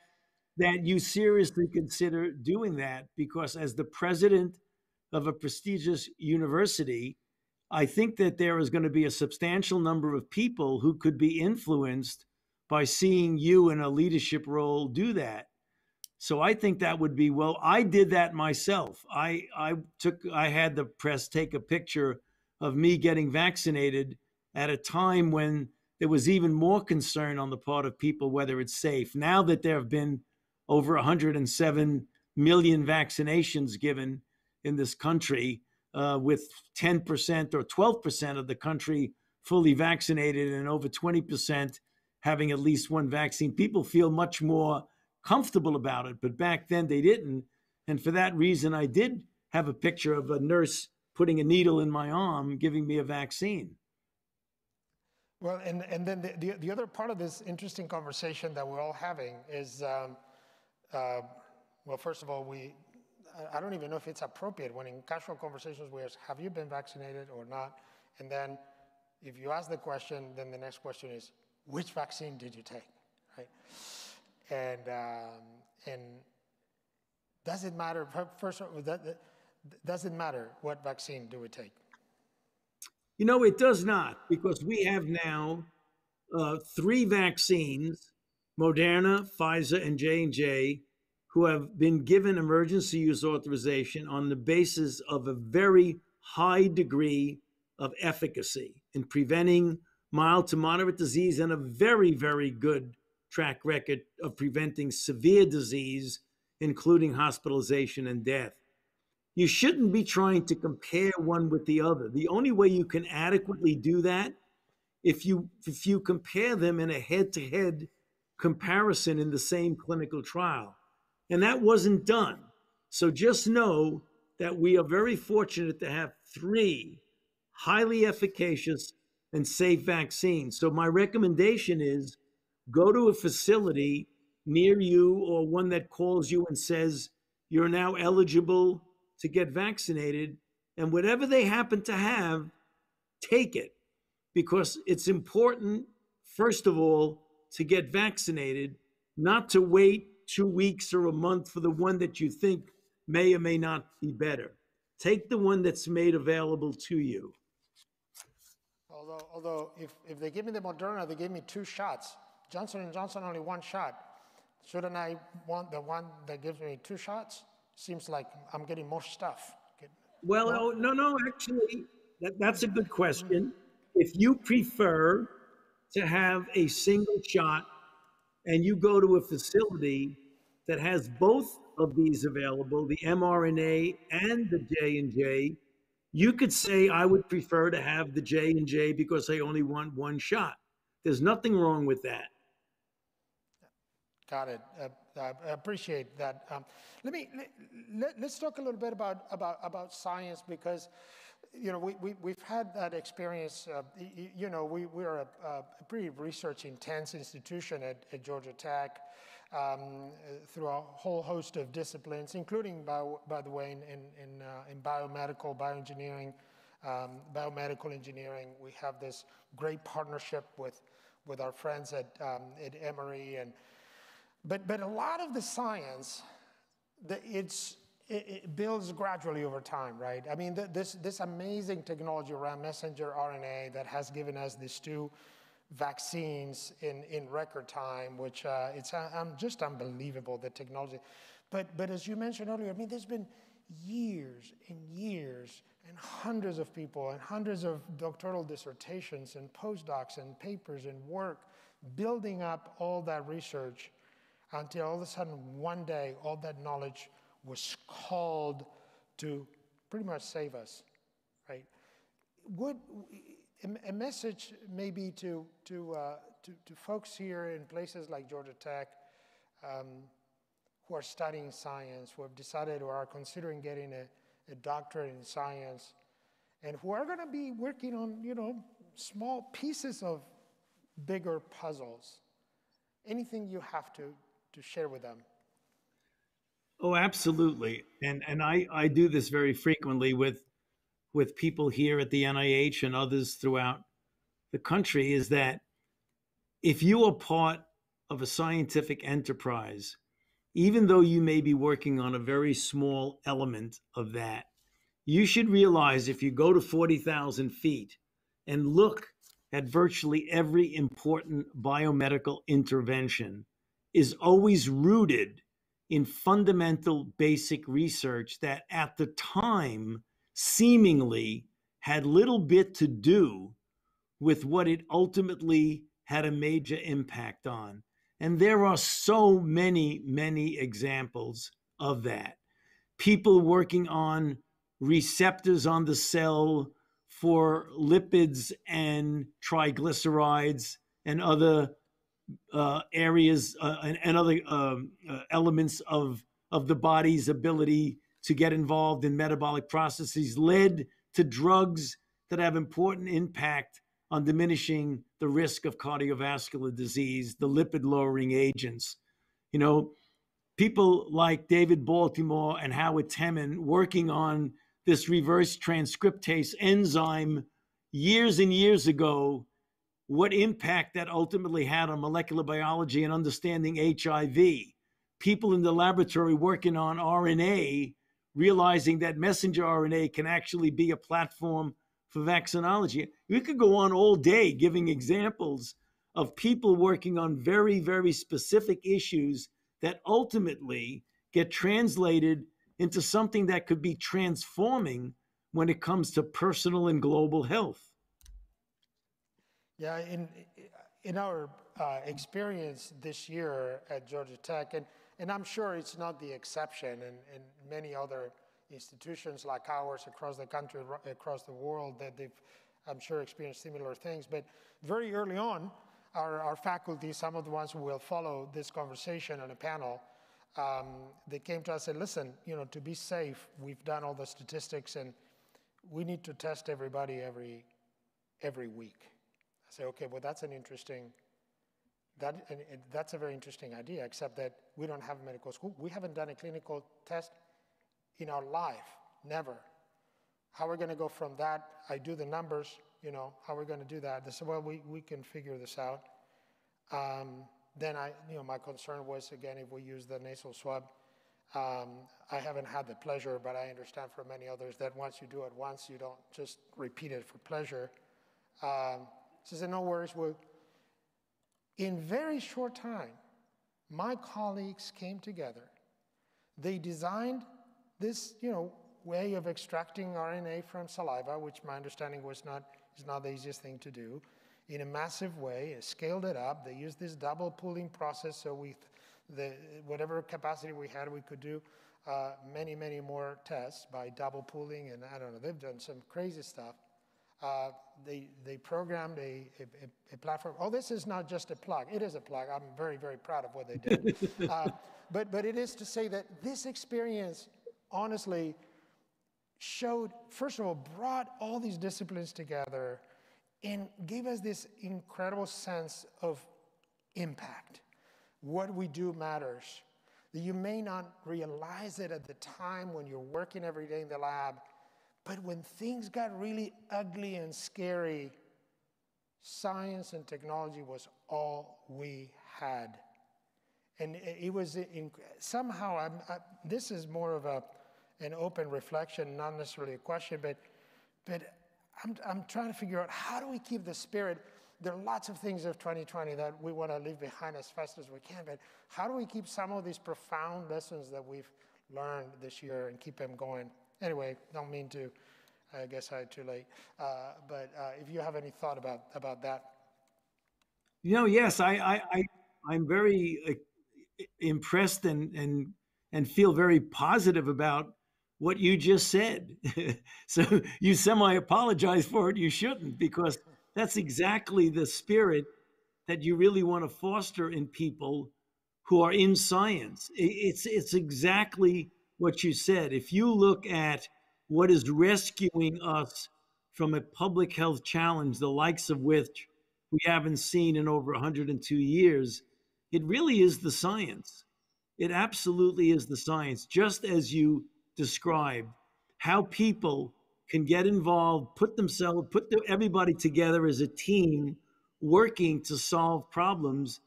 that you seriously consider doing that because, as the president of a prestigious university, I think that there is going to be a substantial number of people who could be influenced by seeing you in a leadership role do that. So I think that would be well. I did that myself. I I took I had the press take a picture of me getting vaccinated at a time when there was even more concern on the part of people whether it's safe. Now that there have been over 107 million vaccinations given in this country, uh, with 10% or 12% of the country fully vaccinated and over 20% having at least one vaccine. People feel much more comfortable about it, but back then they didn't. And for that reason, I did have a picture of a nurse putting a needle in my arm, giving me a vaccine. Well, and, and then the, the, the other part of this interesting conversation that we're all having is um, uh, well, first of all, we I don't even know if it's appropriate when in casual conversations we ask, have you been vaccinated or not? And then if you ask the question, then the next question is, which vaccine did you take, right? And, um, and does it matter, first, does it matter what vaccine do we take? You know, it does not, because we have now uh, three vaccines, Moderna, Pfizer, and J&J, who have been given emergency use authorization on the basis of a very high degree of efficacy in preventing mild to moderate disease and a very, very good track record of preventing severe disease, including hospitalization and death. You shouldn't be trying to compare one with the other. The only way you can adequately do that if you if you compare them in a head-to-head comparison in the same clinical trial. And that wasn't done. So just know that we are very fortunate to have three highly efficacious and safe vaccines. So my recommendation is go to a facility near you or one that calls you and says you're now eligible to get vaccinated. And whatever they happen to have, take it because it's important, first of all, to get vaccinated, not to wait two weeks or a month for the one that you think may or may not be better. Take the one that's made available to you. Although, although if, if they give me the Moderna, they gave me two shots. Johnson & Johnson only one shot. Shouldn't I want the one that gives me two shots? Seems like I'm getting more stuff. Well, no, no, no actually, that, that's a good question. Mm-hmm. If you prefer to have a single shot and you go to a facility that has both of these available, the mRNA and the J&J, you could say I would prefer to have the J&J because I only want one shot. There's nothing wrong with that. Got it. Uh, I appreciate that. Um, let me let, us talk a little bit about about about science because you know, we, we, we've had that experience. Uh, you, you, know, we, we're a, a pretty research intense institution at, at Georgia Tech um, through a whole host of disciplines, including, by, by the way, in, in, uh, in biomedical, bioengineering, um, biomedical engineering. We have this great partnership with, with our friends at, um, at Emory. And, but, but a lot of the science, the, it's, it, it, builds gradually over time, right? I mean, th this, this amazing technology around messenger RNA that has given us these two vaccines in, in record time, which uh, it's uh, um, just unbelievable, the technology. But, but as you mentioned earlier, I mean, there's been years and years and hundreds of people and hundreds of doctoral dissertations and postdocs and papers and work building up all that research until all of a sudden one day all that knowledge was called to pretty much save us, right? Would a message maybe to to, uh, to, to folks here in places like Georgia Tech um, who are studying science, who have decided or are considering getting a, a doctorate in science, and who are going to be working on you know small pieces of bigger puzzles. Anything you have to to share with them? Oh, absolutely. And and I, I do this very frequently with with people here at the NIH and others throughout the country is that if you are part of a scientific enterprise, even though you may be working on a very small element of that, you should realize if you go to 40,000 feet and look at virtually every important biomedical intervention is always rooted in fundamental basic research that at the time seemingly had little bit to do with what it ultimately had a major impact on. And there are so many, many examples of that. People working on receptors on the cell for lipids and triglycerides and other uh, areas uh, and, and, other um, uh, elements of, of the body's ability to get involved in metabolic processes led to drugs that have important impact on diminishing the risk of cardiovascular disease, the lipid lowering agents. You know, people like David Baltimore and Howard Temin working on this reverse transcriptase enzyme years and years ago what impact that ultimately had on molecular biology and understanding HIV. People in the laboratory working on RNA realizing that messenger RNA can actually be a platform for vaccinology. We could go on all day giving examples of people working on very, very specific issues that ultimately get translated into something that could be transforming when it comes to personal and global health. Yeah, in, in our uh, experience this year at Georgia Tech, and, and I'm sure it's not the exception, and, and many other institutions like ours across the country, across the world, that they've, I'm sure, experienced similar things. But very early on, our, our faculty, some of the ones who will follow this conversation on a panel, um, they came to us and said, listen, you know, to be safe, we've done all the statistics and we need to test everybody every, every week say, okay, well, that's an interesting, that, and, and that's a very interesting idea, except that we don't have a medical school. We haven't done a clinical test in our life, never. How are we going to go from that? I do the numbers, you know, how are we going to do that? They said, well, we, we can figure this out. Um, then I, you know, my concern was, again, if we use the nasal swab, um, I haven't had the pleasure, but I understand from many others that once you do it once, you don't just repeat it for pleasure. Um, she said, no worries. Well, in very short time, my colleagues came together. They designed this, you know, way of extracting RNA from saliva, which my understanding was not is not the easiest thing to do, in a massive way. Scaled it up. They used this double pooling process, so we, the whatever capacity we had, we could do uh, many, many more tests by double pooling, and I don't know. They've done some crazy stuff. Uh, they, they programmed a, a, a, platform. Oh, this is not just a plug. It is a plug. I'm very, very proud of what they did. uh, but, but it is to say that this experience, honestly, showed, first of all, brought all these disciplines together and gave us this incredible sense of impact. What we do matters. That you may not realize it at the time when you're working every day in the lab, but when things got really ugly and scary, science and technology was all we had. And it was in, somehow, I, this is more of a, an open reflection, not necessarily a question, but, but I'm, I'm trying to figure out how do we keep the spirit? There are lots of things of 2020 that we want to leave behind as fast as we can, but how do we keep some of these profound lessons that we've learned this year and keep them going. Anyway, don't mean to. I guess I too late. Uh, but uh, if you have any thought about about that, you know, yes, I I, I I'm very uh, impressed and and and feel very positive about what you just said. so you semi apologize for it. You shouldn't because that's exactly the spirit that you really want to foster in people who are in science. It's it's exactly what you said. If you look at what is rescuing us from a public health challenge, the likes of which we haven't seen in over 102 years, it really is the science. It absolutely is the science, just as you described, how people can get involved, put themselves, put everybody together as a team working to solve problems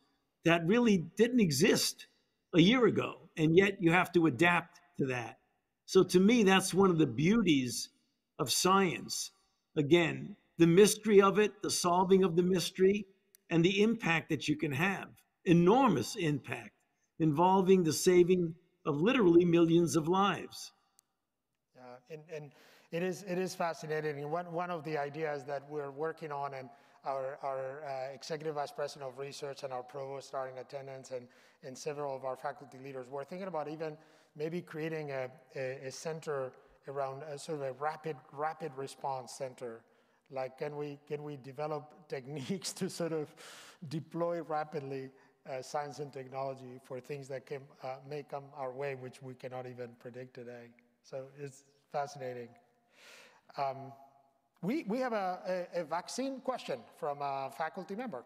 that really didn't exist a year ago. And yet you have to adapt to that. So to me, that's one of the beauties of science. Again, the mystery of it, the solving of the mystery, and the impact that you can have enormous impact involving the saving of literally millions of lives. Yeah, and, and it is it is fascinating. One, one of the ideas that we're working on, and our, our uh, executive vice president of research and our provost are in attendance, and, and several of our faculty leaders, we're thinking about even maybe creating a, a, a center around a sort of a rapid rapid response center like can we can we develop techniques to sort of deploy rapidly uh, science and technology for things that can, uh, may come our way, which we cannot even predict today. So it's fascinating. Um, we, we have a, a, a, vaccine question from a faculty member.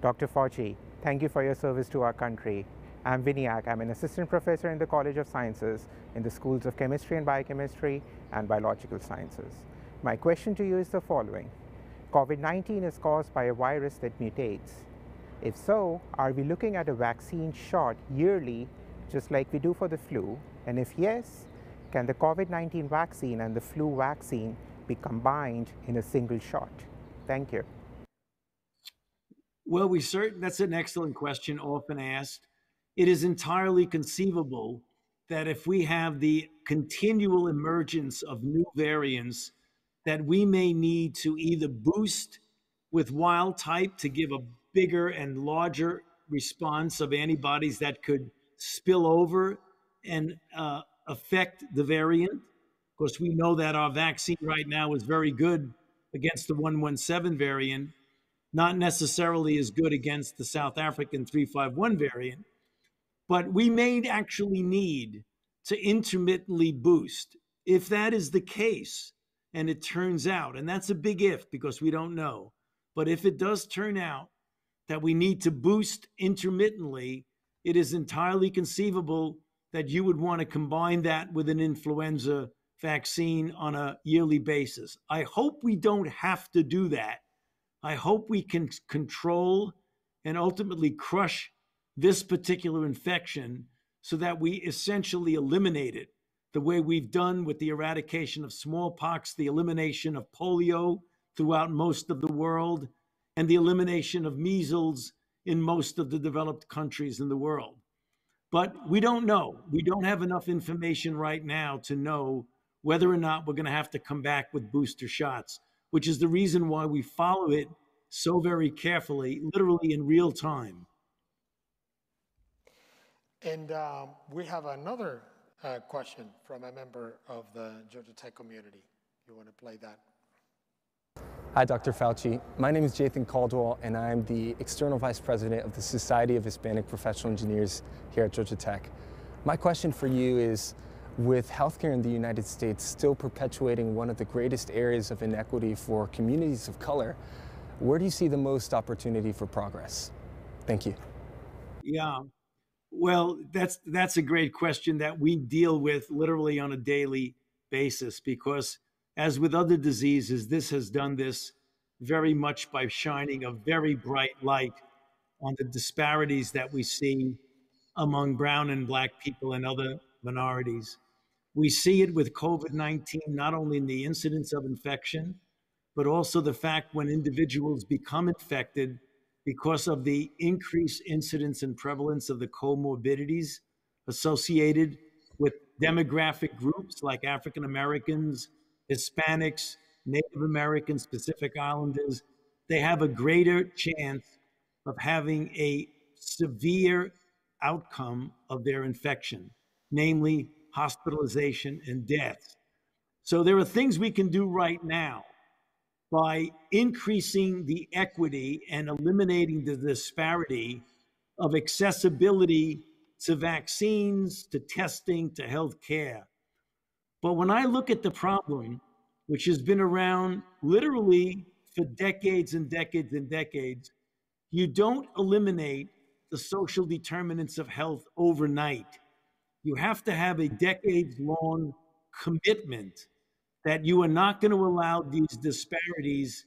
Dr. Fauci, thank you for your service to our country. I'm Vinayak. I'm an assistant professor in the College of Sciences in the schools of chemistry and biochemistry and biological sciences. My question to you is the following. COVID-19 is caused by a virus that mutates. If so, are we looking at a vaccine shot yearly, just like we do for the flu? And if yes, can the COVID-19 vaccine and the flu vaccine be combined in a single shot? Thank you. Well, we certain that's an excellent question, often asked. It is entirely conceivable that if we have the continual emergence of new variants, that we may need to either boost with wild type to give a bigger and larger response of antibodies that could spill over and uh, affect the variant. Of course, we know that our vaccine right now is very good against the 117 variant, not necessarily as good against the South African 351 variant, but we may actually need to intermittently boost. If that is the case, and it turns out, and that's a big if because we don't know, but if it does turn out that we need to boost intermittently, it is entirely conceivable that you would want to combine that with an influenza vaccine on a yearly basis. I hope we don't have to do that. I hope we can control and ultimately crush this particular infection so that we essentially eliminate it the way we've done with the eradication of smallpox, the elimination of polio throughout most of the world, and the elimination of measles in most of the developed countries in the world. But we don't know. We don't have enough information right now to know whether or not we're going to have to come back with booster shots, which is the reason why we follow it so very carefully, literally in real time. And um, we have another uh, question from a member of the Georgia Tech community. You want to play that? Hi, Dr. Fauci. My name is Jathan Caldwell, and I'm the External Vice President of the Society of Hispanic Professional Engineers here at Georgia Tech. My question for you is, with healthcare in the United States still perpetuating one of the greatest areas of inequity for communities of color, where do you see the most opportunity for progress? Thank you. Yeah. Well, that's that's a great question that we deal with literally on a daily basis because as with other diseases, this has done this very much by shining a very bright light on the disparities that we see among brown and black people and other minorities. We see it with COVID 19, not only in the incidence of infection, but also the fact when individuals become infected because of the increased incidence and prevalence of the comorbidities associated with demographic groups like African Americans, Hispanics, Native Americans, Pacific Islanders. They have a greater chance of having a severe outcome of their infection, namely hospitalization and death. So there are things we can do right now by increasing the equity and eliminating the disparity of accessibility to vaccines, to testing, to health care. But when I look at the problem, which has been around literally for decades and decades and decades, you don't eliminate the social determinants of health overnight. You have to have a decades long commitment that you are not going to allow these disparities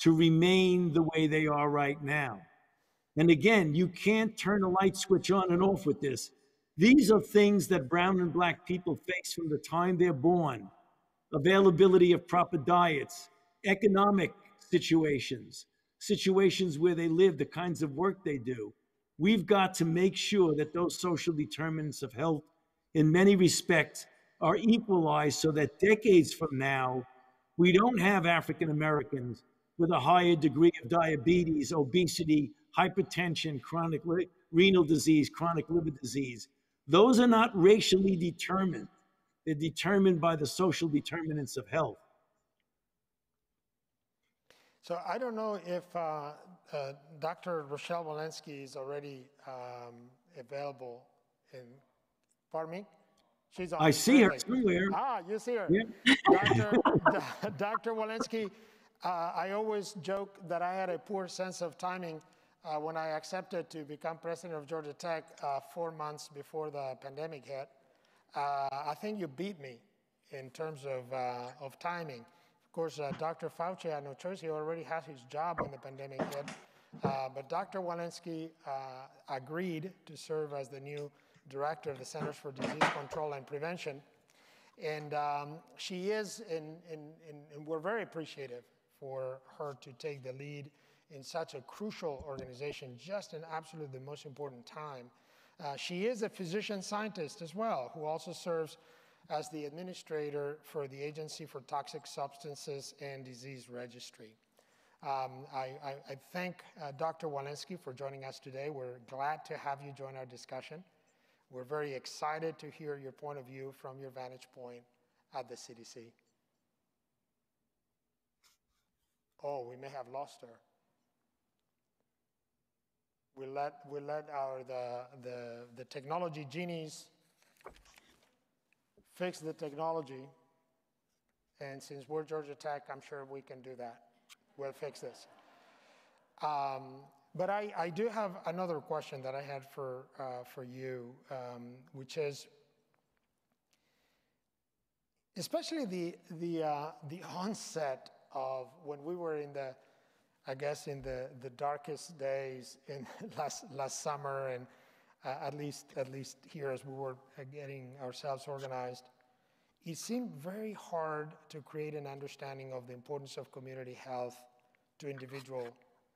to remain the way they are right now. And again, you can't turn a light switch on and off with this. These are things that brown and black people face from the time they're born availability of proper diets, economic situations, situations where they live, the kinds of work they do. We've got to make sure that those social determinants of health, in many respects, are equalized so that decades from now, we don't have African Americans with a higher degree of diabetes, obesity, hypertension, chronic renal disease, chronic liver disease. Those are not racially determined. They're determined by the social determinants of health. So I don't know if uh, uh, Dr. Rochelle Walensky is already um, available in, me? She's on. I see her somewhere. Ah, you see her. Yeah. Dr. Dr. Walensky, uh, I always joke that I had a poor sense of timing uh, when I accepted to become president of Georgia Tech uh, four months before the pandemic hit. Uh, I think you beat me in terms of, uh, of timing. Of course, uh, Dr. Fauci had no choice. He already has his job when the pandemic hit. but Dr. Walensky agreed to serve as the new director of the Centers for Disease Control and Prevention. And um, she is, in, and we're very appreciative for her to take the lead in such a crucial organization, just in absolutely the most important time. Uh, she is a physician scientist as well, who also serves as the administrator for the Agency for Toxic Substances and Disease Registry. Um, I, I, I, thank uh, Dr. Walensky for joining us today. We're glad to have you join our discussion. We're very excited to hear your point of view from your vantage point at the CDC. Oh, we may have lost her. We let, we let our, the, the, the technology genies fix the technology. And since we're Georgia Tech, I'm sure we can do that. We'll fix this. Um, but I, I do have another question that I had for, uh, for you, um, which is, especially the, the, uh, the onset of when we were in the, I guess, in the, the darkest days in last, last summer, and uh, at, least, at least here as we were getting ourselves organized, it seemed very hard to create an understanding of the importance of community health to individual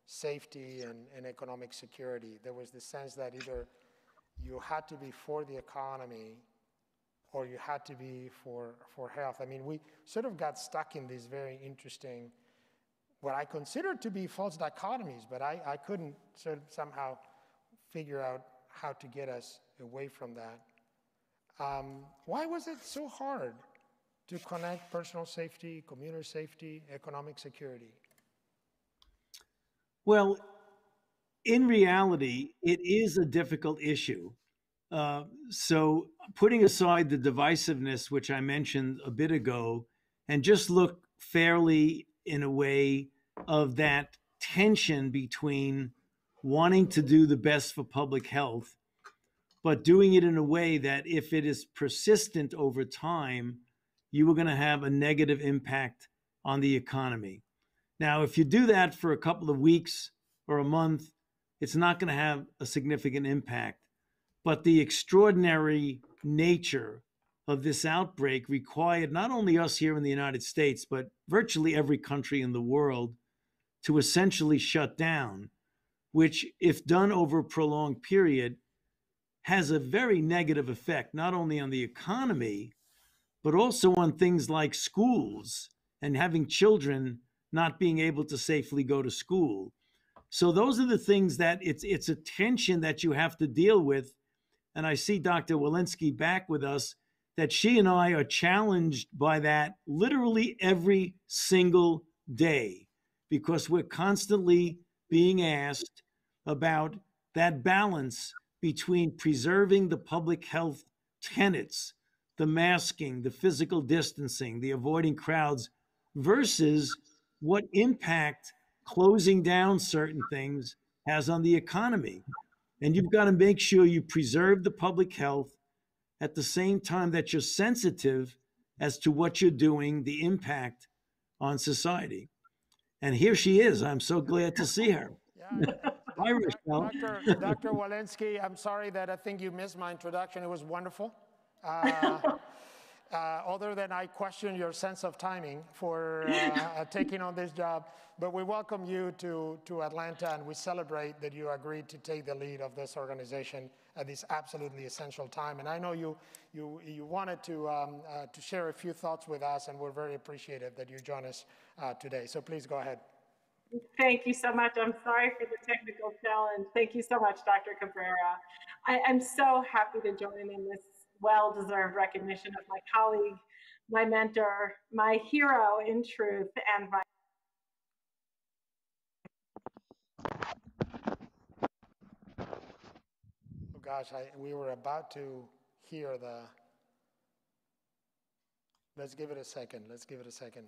safety and, and economic security. There was the sense that either you had to be for the economy or you had to be for, for health. I mean, we sort of got stuck in these very interesting, what I considered to be false dichotomies, but I, I couldn't sort of somehow figure out how to get us away from that. Um, why was it so hard to connect personal safety, community safety, economic security? Well, in reality, it is a difficult issue. Uh, so, putting aside the divisiveness, which I mentioned a bit ago, and just look fairly in a way of that tension between wanting to do the best for public health, but doing it in a way that if it is persistent over time, you are going to have a negative impact on the economy. Now, if you do that for a couple of weeks or a month, it's not going to have a significant impact. But the extraordinary nature of this outbreak required not only us here in the United States, but virtually every country in the world to essentially shut down, which, if done over a prolonged period, has a very negative effect, not only on the economy, but also on things like schools and having children not being able to safely go to school. So those are the things that it's it's a tension that you have to deal with. And I see Dr. Walensky back with us that she and I are challenged by that literally every single day because we're constantly being asked about that balance between preserving the public health tenets, the masking, the physical distancing, the avoiding crowds, versus what impact closing down certain things has on the economy. And you've got to make sure you preserve the public health at the same time that you're sensitive as to what you're doing, the impact on society. And here she is. I'm so glad to see her. Yeah. Hi, Rochelle. Dr. Dr. Walensky, I'm sorry that I think you missed my introduction. It was wonderful. Uh, uh, other than I question your sense of timing for uh, taking on this job, but we welcome you to, to Atlanta and we celebrate that you agreed to take the lead of this organization at this absolutely essential time. And I know you, you, you wanted to, um, uh, to share a few thoughts with us, and we're very appreciative that you join us uh, today. So please go ahead. Thank you so much. I'm sorry for the technical challenge. Thank you so much, Dr. Cabrera. I, am so happy to join in this well-deserved recognition of my colleague, my mentor, my hero in truth, and my oh gosh, I, we were about to hear the. Let's give it a second. Let's give it a second.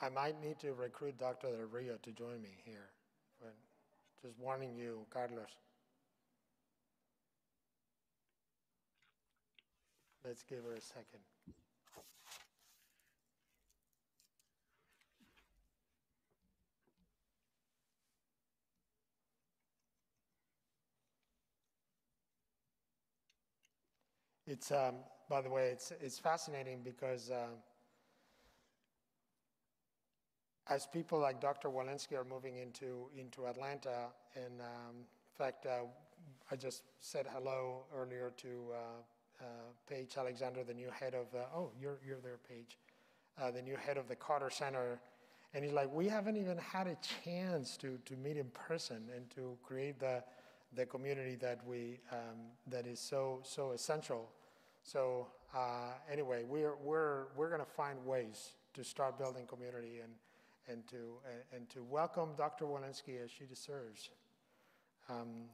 I might need to recruit Dr. Del Rio to join me here. But just warning you, Carlos. Let's give her a second. It's, um, by the way, it's, it's fascinating because uh, as people like Dr. Walensky are moving into, into Atlanta, and um, in fact, uh, I just said hello earlier to uh, uh Paige Alexander, the new head of, uh, oh, you're, you're there, Paige, uh, the new head of the Carter Center. And he's like, we haven't even had a chance to, to meet in person and to create the, the community that we um, that is so so essential so uh, anyway, we're, we're, we're going to find ways to start building community and, and, to, and to welcome Dr. Walensky as she deserves. Um,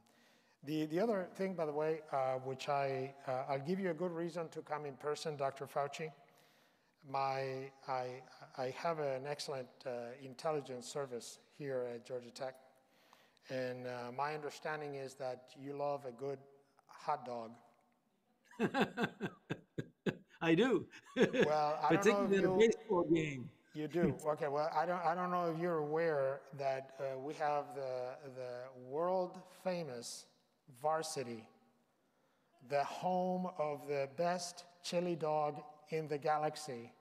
the, the other thing, by the way, uh, which I, uh, I'll give you a good reason to come in person, Dr. Fauci. My, I, I have an excellent uh, intelligence service here at Georgia Tech. And uh, my understanding is that you love a good hot dog I do. Well, I particularly don't know a baseball game. You do. Okay. Well, I don't. I don't know if you're aware that uh, we have the the world famous varsity, the home of the best chili dog in the galaxy,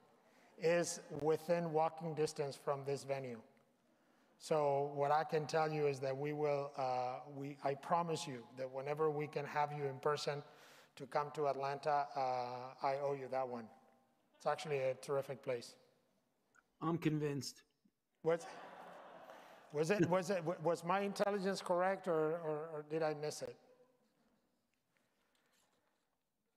is within walking distance from this venue. So what I can tell you is that we will. Uh, we. I promise you that whenever we can have you in person to come to Atlanta, uh, I owe you that one. It's actually a terrific place. I'm convinced. Was, was it was it was my intelligence correct or, or, or did I miss it?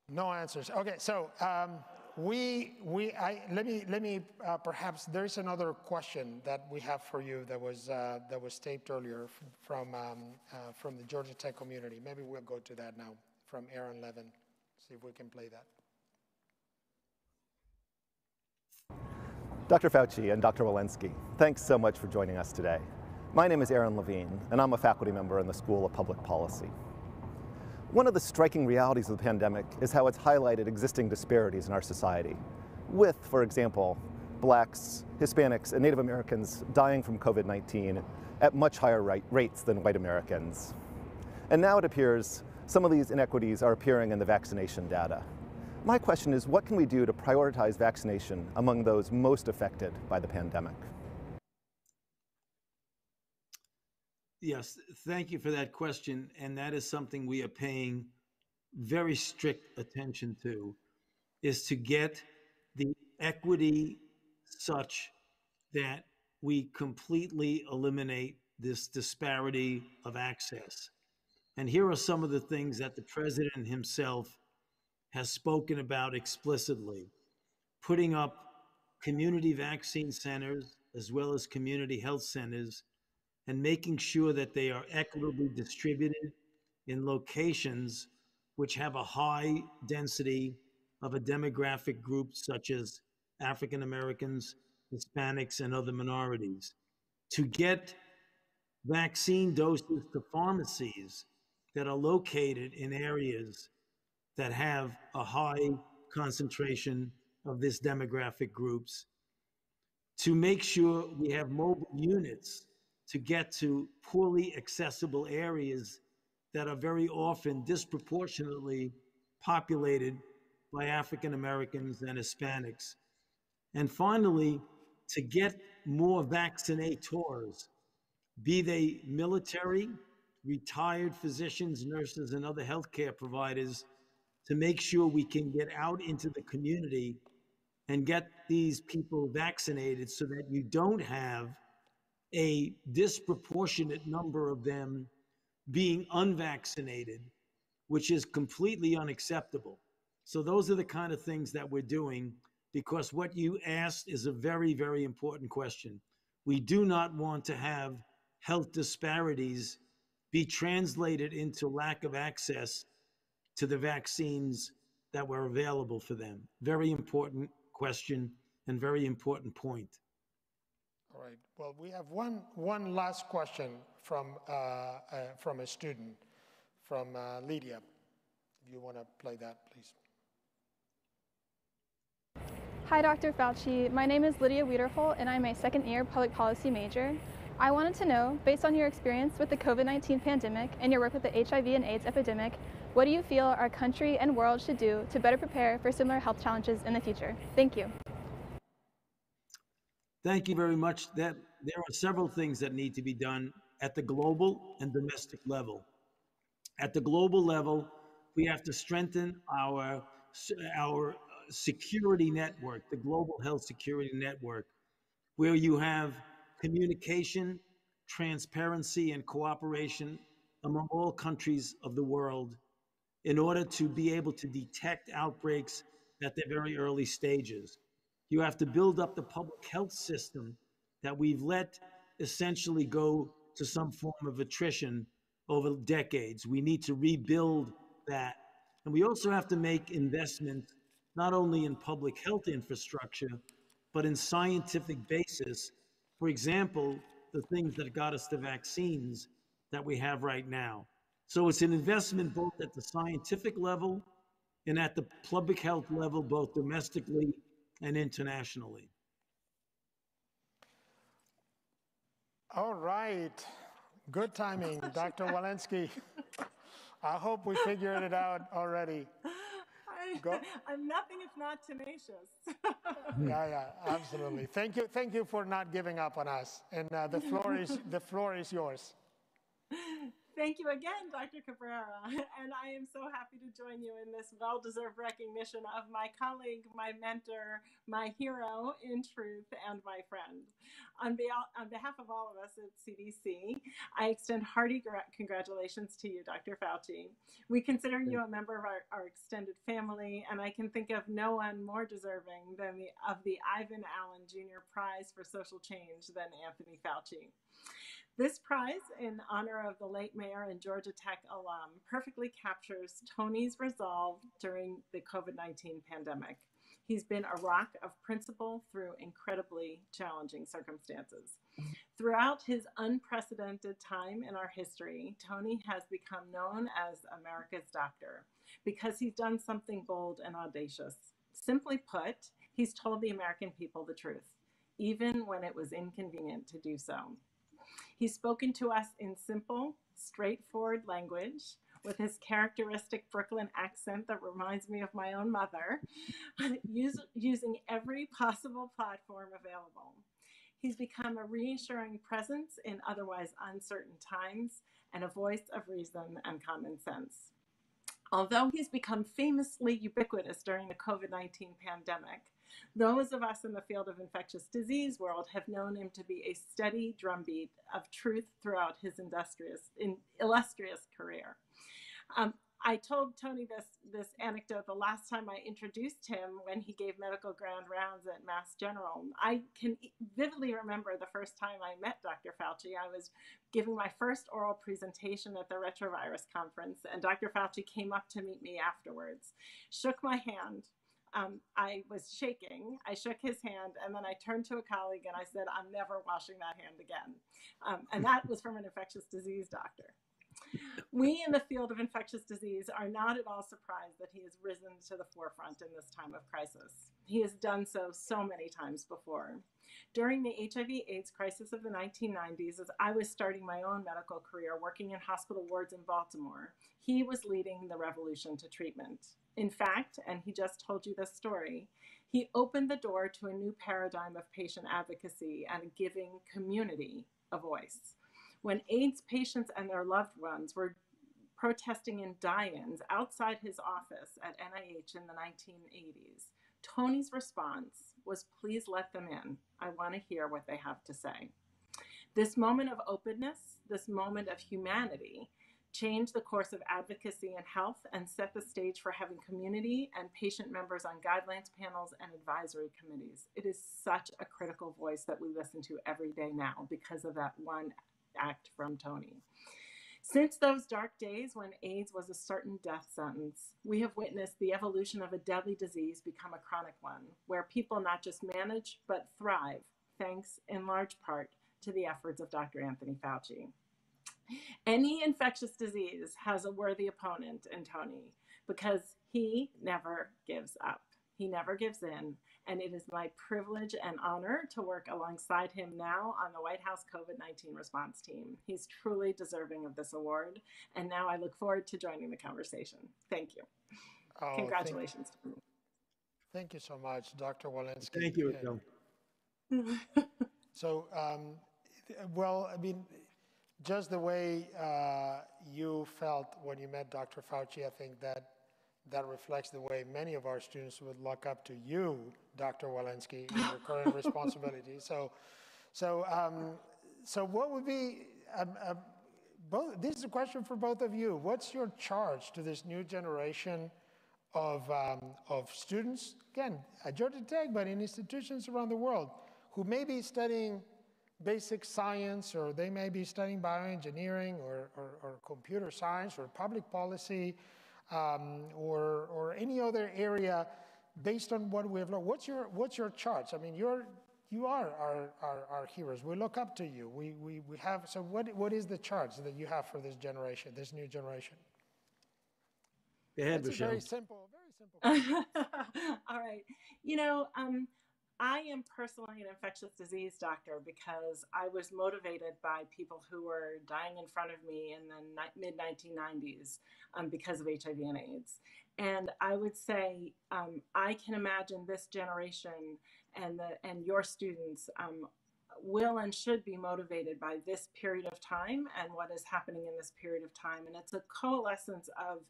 No answers. Okay, so um, we we I, let me let me uh, perhaps there's another question that we have for you that was uh, that was taped earlier from um, uh, from the Georgia Tech community. Maybe we'll go to that now from Aaron Levin. See if we can play that. Dr. Fauci and Dr. Walensky, thanks so much for joining us today. My name is Aaron Levine, and I'm a faculty member in the School of Public Policy. One of the striking realities of the pandemic is how it's highlighted existing disparities in our society, with, for example, blacks, Hispanics, and Native Americans dying from COVID-19 at much higher rates than white Americans. And now it appears some of these inequities are appearing in the vaccination data. My question is what can we do to prioritize vaccination among those most affected by the pandemic? Yes, thank you for that question. And that is something we are paying very strict attention to is to get the equity such that we completely eliminate this disparity of access. And here are some of the things that the president himself has spoken about explicitly putting up community vaccine centers as well as community health centers and making sure that they are equitably distributed in locations which have a high density of a demographic group such as African Americans, Hispanics, and other minorities. To get vaccine doses to pharmacies that are located in areas that have a high concentration of this demographic groups to make sure we have mobile units to get to poorly accessible areas that are very often disproportionately populated by African Americans and Hispanics. And finally, to get more vaccinators, be they military, retired physicians, nurses, and other healthcare providers, to make sure we can get out into the community and get these people vaccinated so that you don't have a disproportionate number of them being unvaccinated, which is completely unacceptable. So, those are the kind of things that we're doing because what you asked is a very, very important question. We do not want to have health disparities be translated into lack of access to the vaccines that were available for them. Very important question and very important point. All right. Well, we have one, one last question from, uh, uh, from a student, from uh, Lydia. If you want to play that, please. Hi, Dr. Fauci. My name is Lydia Wiederholt, and I'm a second year public policy major. I wanted to know, based on your experience with the COVID 19 pandemic and your work with the HIV and AIDS epidemic, what do you feel our country and world should do to better prepare for similar health challenges in the future? Thank you. Thank you very much. That there are several things that need to be done at the global and domestic level. At the global level, we have to strengthen our our security network, the global health security network, where you have communication, transparency, and cooperation among all countries of the world in order to be able to detect outbreaks at the very early stages. You have to build up the public health system that we've let essentially go to some form of attrition over decades. We need to rebuild that. And we also have to make investments not only in public health infrastructure, but in scientific basis. For example, the things that got us the vaccines that we have right now. So it's an investment both at the scientific level and at the public health level, both domestically and internationally. All right. Good timing, Dr. Walensky. I hope we figured it out already. Go. I'm nothing if not tenacious. yeah, yeah, absolutely. Thank you, thank you for not giving up on us. And uh, the floor is the floor is yours. Thank you again, Dr. Cabrera. And I am so happy to join you in this well deserved recognition of my colleague, my mentor, my hero in truth, and my friend. On, be- on behalf of all of us at CDC, I extend hearty gra- congratulations to you, Dr. Fauci. We consider you a member of our, our extended family, and I can think of no one more deserving than the, of the Ivan Allen Jr. Prize for Social Change than Anthony Fauci. This prize, in honor of the late mayor and Georgia Tech alum, perfectly captures Tony's resolve during the COVID 19 pandemic. He's been a rock of principle through incredibly challenging circumstances. Throughout his unprecedented time in our history, Tony has become known as America's doctor because he's done something bold and audacious. Simply put, he's told the American people the truth, even when it was inconvenient to do so. He's spoken to us in simple, straightforward language with his characteristic Brooklyn accent that reminds me of my own mother, use, using every possible platform available. He's become a reassuring presence in otherwise uncertain times and a voice of reason and common sense. Although he's become famously ubiquitous during the COVID 19 pandemic, those of us in the field of infectious disease world have known him to be a steady drumbeat of truth throughout his industrious, in, illustrious career. Um, I told Tony this this anecdote the last time I introduced him when he gave medical grand rounds at Mass General. I can vividly remember the first time I met Dr. Fauci. I was giving my first oral presentation at the retrovirus conference, and Dr. Fauci came up to meet me afterwards, shook my hand. Um, I was shaking. I shook his hand, and then I turned to a colleague and I said, "I'm never washing that hand again." Um, and that was from an infectious disease doctor. We in the field of infectious disease are not at all surprised that he has risen to the forefront in this time of crisis. He has done so so many times before. During the HIV AIDS crisis of the 1990s, as I was starting my own medical career working in hospital wards in Baltimore, he was leading the revolution to treatment. In fact, and he just told you this story, he opened the door to a new paradigm of patient advocacy and giving community a voice. When AIDS patients and their loved ones were protesting in die ins outside his office at NIH in the 1980s, Tony's response was please let them in. I want to hear what they have to say. This moment of openness, this moment of humanity, changed the course of advocacy in health and set the stage for having community and patient members on guidelines panels and advisory committees. It is such a critical voice that we listen to every day now because of that one act from Tony. Since those dark days when AIDS was a certain death sentence, we have witnessed the evolution of a deadly disease become a chronic one, where people not just manage, but thrive, thanks in large part to the efforts of Dr. Anthony Fauci. Any infectious disease has a worthy opponent in Tony because he never gives up. He never gives in, and it is my privilege and honor to work alongside him now on the White House COVID 19 response team. He's truly deserving of this award, and now I look forward to joining the conversation. Thank you. Oh, Congratulations. Thank, thank, you so much, Dr. Walensky. Thank you, Bill. so, um, well, I mean, just the way uh, you felt when you met Dr. Fauci, I think that that reflects the way many of our students would look up to you, Dr. Walensky, in your current responsibility. So, so, um, so what would be, um, uh, both, this is a question for both of you. What's your charge to this new generation of, um, of students, again, at Georgia Tech, but in institutions around the world, who may be studying basic science, or they may be studying bioengineering, or, or, or computer science, or public policy, um, or, or any other area based on what we have learned. What's your, what's your charge? I mean, you're, you are our, our, our heroes. We look up to you. We, we, we have, so what, what is the charge that you have for this generation, this new generation? Go ahead, That's Rochelle. very simple, very simple. All right. You know, um, I am personally an infectious disease doctor because I was motivated by people who were dying in front of me in the mid 1990s um, because of HIV and AIDS. And I would say um, I can imagine this generation and the and your students um, will and should be motivated by this period of time and what is happening in this period of time. And it's a coalescence of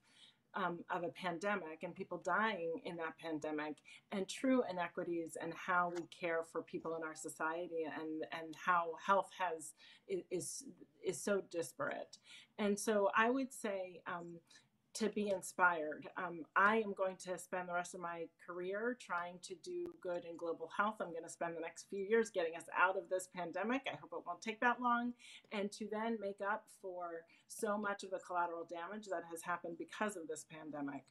um, of a pandemic and people dying in that pandemic and true inequities and how we care for people in our society and, and how health has is, is so disparate. And so I would say um, to be inspired. Um, I am going to spend the rest of my career trying to do good in global health. I'm going to spend the next few years getting us out of this pandemic. I hope it won't take that long. And to then make up for so much of the collateral damage that has happened because of this pandemic.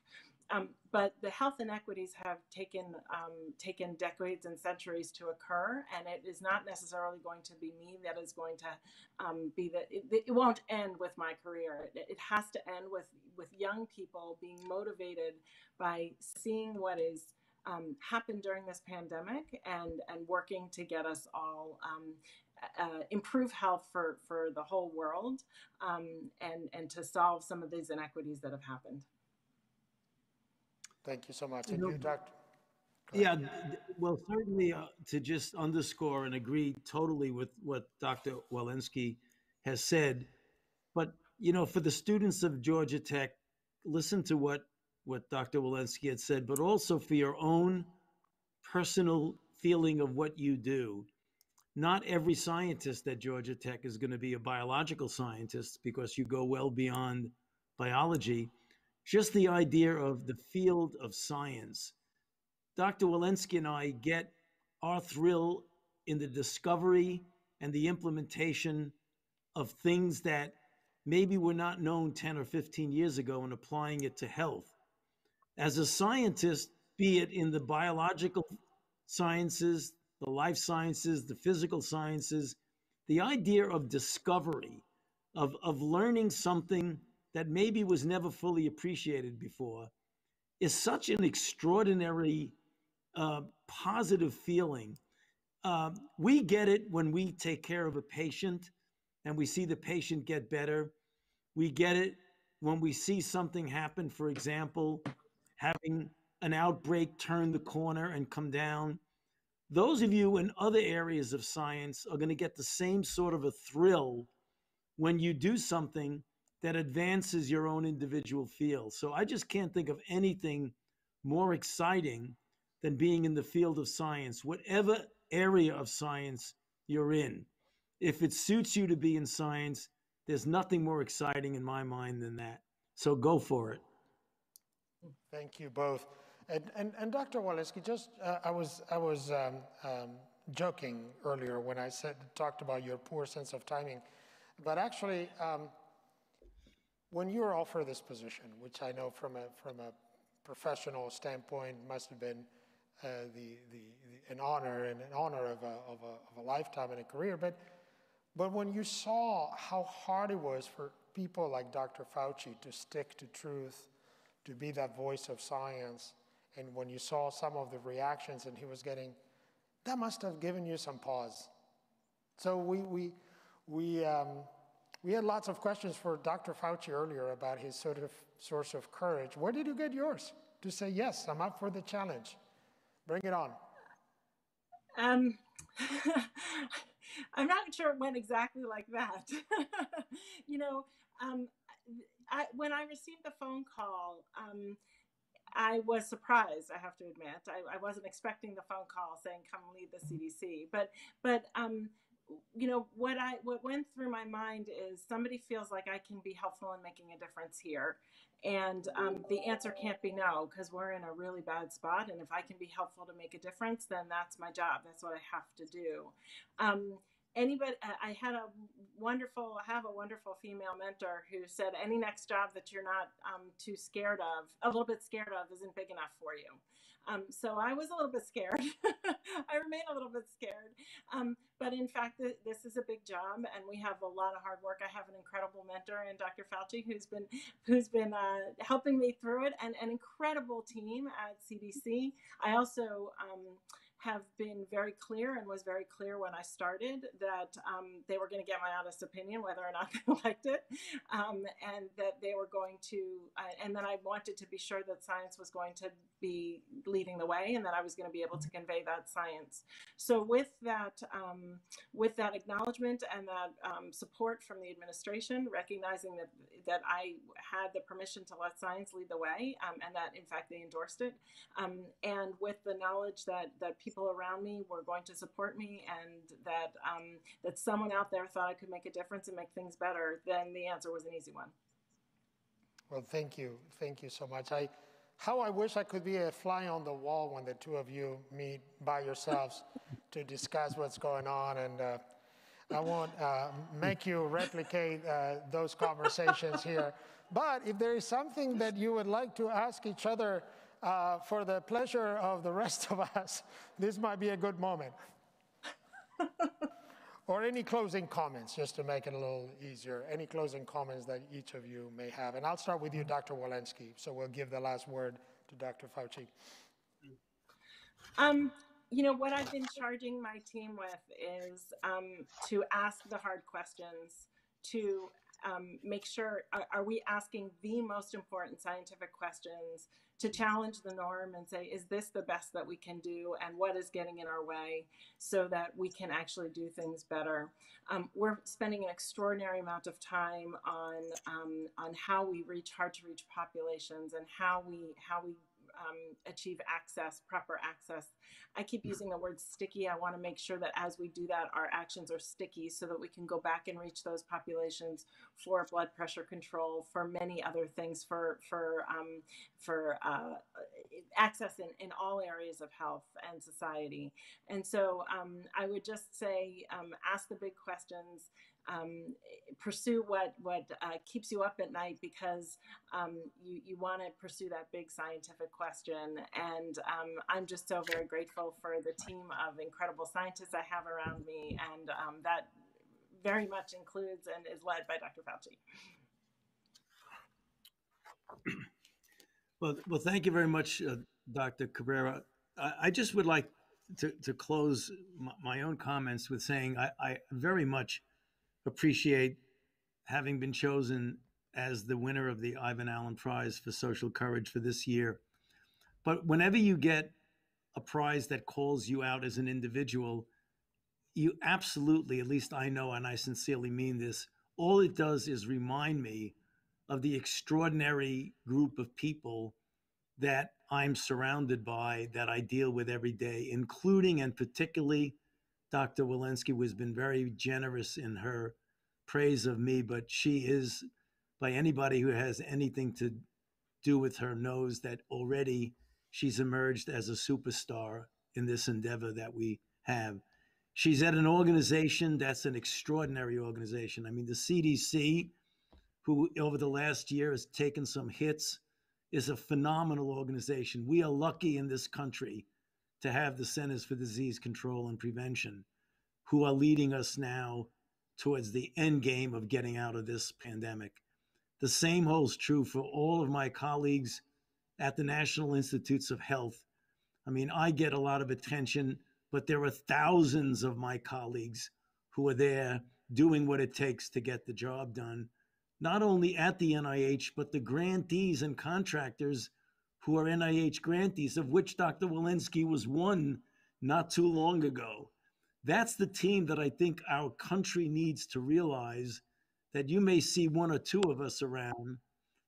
Um, but the health inequities have taken um, taken decades and centuries to occur, and it is not necessarily going to be me that is going to um, be the. It, it, won't end with my career. It, it, has to end with with young people being motivated by seeing what is um, happened during this pandemic and and working to get us all. Um, uh, improve health for, for the whole world um, and, and to solve some of these inequities that have happened. Thank you so much. And you, Doctor? Yeah, well, certainly uh, to just underscore and agree totally with what Dr. Walensky has said, but you know, for the students of Georgia Tech, listen to what what Dr. Walensky had said, but also for your own personal feeling of what you do. Not every scientist at Georgia Tech is going to be a biological scientist because you go well beyond biology. Just the idea of the field of science. Dr. Walensky and I get our thrill in the discovery and the implementation of things that maybe we were not known 10 or 15 years ago and applying it to health. As a scientist, be it in the biological sciences, the life sciences, the physical sciences, the idea of discovery, of, of learning something that maybe was never fully appreciated before, is such an extraordinary uh, positive feeling. Uh, we get it when we take care of a patient and we see the patient get better. We get it when we see something happen, for example, having an outbreak turn the corner and come down. Those of you in other areas of science are going to get the same sort of a thrill when you do something that advances your own individual field. So I just can't think of anything more exciting than being in the field of science, whatever area of science you're in. If it suits you to be in science, there's nothing more exciting in my mind than that. So go for it. Thank you both. And, and, and Dr. Walensky, just uh, I was, I was um, um, joking earlier when I said talked about your poor sense of timing, but actually, um, when you were offered this position, which I know from a from a professional standpoint must have been uh, the, the, the, an honor and an honor of a, of, a, of a lifetime and a career, but but when you saw how hard it was for people like Dr. Fauci to stick to truth, to be that voice of science, and when you saw some of the reactions and he was getting, that must have given you some pause. So we, we, we, um, we had lots of questions for Dr. Fauci earlier about his sort of source of courage. Where did you get yours to say, yes, I'm up for the challenge? Bring it on. Um, I'm not sure it went exactly like that. you know, um, I, when I received the phone call, um, I was surprised. I have to admit, I, I, wasn't expecting the phone call saying "come lead the CDC," but but um, you know what I what went through my mind is somebody feels like I can be helpful in making a difference here, and um, the answer can't be no because we're in a really bad spot. And if I can be helpful to make a difference, then that's my job. That's what I have to do. Um, anybody i had a wonderful I have a wonderful female mentor who said any next job that you're not um, too scared of a little bit scared of isn't big enough for you um, so i was a little bit scared. I remain a little bit scared. Um, but in fact th- this is a big job and we have a lot of hard work. I have an incredible mentor in dr fauci who's been who's been uh, helping me through it and an incredible team at cdc i also um, have been very clear and was very clear when I started that um, they were going to get my honest opinion whether or not they liked it, um, and that they were going to, uh, and then I wanted to be sure that science was going to be leading the way, and that I was going to be able to convey that science. So with that, um, with that acknowledgement and that um, support from the administration, recognizing that that I had the permission to let science lead the way, um, and that in fact they endorsed it, um, and with the knowledge that that people around me were going to support me and that um, that someone out there thought I could make a difference and make things better, then the answer was an easy one. Well, thank you, thank you so much. I, how I wish I could be a fly on the wall when the two of you meet by yourselves to discuss what's going on, and uh, I won't uh, make you replicate uh, those conversations here. But if there is something that you would like to ask each other uh, for the pleasure of the rest of us, this might be a good moment. or any closing comments, just to make it a little easier. Any closing comments that each of you may have. And I'll start with you, Dr. Walensky. So we'll give the last word to Dr. Fauci. Um, you know, what I've been charging my team with is um, to ask the hard questions, to um, make sure are, are, we asking the most important scientific questions to challenge the norm and say, is this the best that we can do? And what is getting in our way so that we can actually do things better? Um, we're spending an extraordinary amount of time on, um, on how we reach hard to reach populations and how we, how we um, achieve access, proper access. I keep using the word sticky. I want to make sure that as we do that, our actions are sticky so that we can go back and reach those populations for blood pressure control, for many other things, for for um, for uh, access in, in all areas of health and society. And so um, I would just say, um, ask the big questions um, pursue what what uh, keeps you up at night because um, you you want to pursue that big scientific question. And um, I'm just so very grateful for the team of incredible scientists I have around me, and um, that very much includes and is led by Dr. Fauci. Well, well, thank you very much, uh, Dr. Cabrera. I, I, just would like to, to close my, my own comments with saying I, I very much appreciate having been chosen as the winner of the Ivan Allen Prize for Social Courage for this year. But whenever you get a prize that calls you out as an individual, you absolutely, at least I know, and I sincerely mean this, all it does is remind me of the extraordinary group of people that I'm surrounded by, that I deal with every day, including and particularly Dr. Walensky, who has been very generous in her praise of me, but she is, by anybody who has anything to do with her, knows that already she's emerged as a superstar in this endeavor that we have. She's at an organization that's an extraordinary organization. I mean, the CDC, who over the last year has taken some hits, is a phenomenal organization. We are lucky in this country to have the Centers for Disease Control and Prevention, who are leading us now towards the end game of getting out of this pandemic. The same holds true for all of my colleagues at the National Institutes of Health. I mean, I get a lot of attention, but there are thousands of my colleagues who are there doing what it takes to get the job done, not only at the NIH, but the grantees and contractors who are NIH grantees, of which Dr. Walensky was one not too long ago. That's the team that I think our country needs to realize that you may see one or two of us around,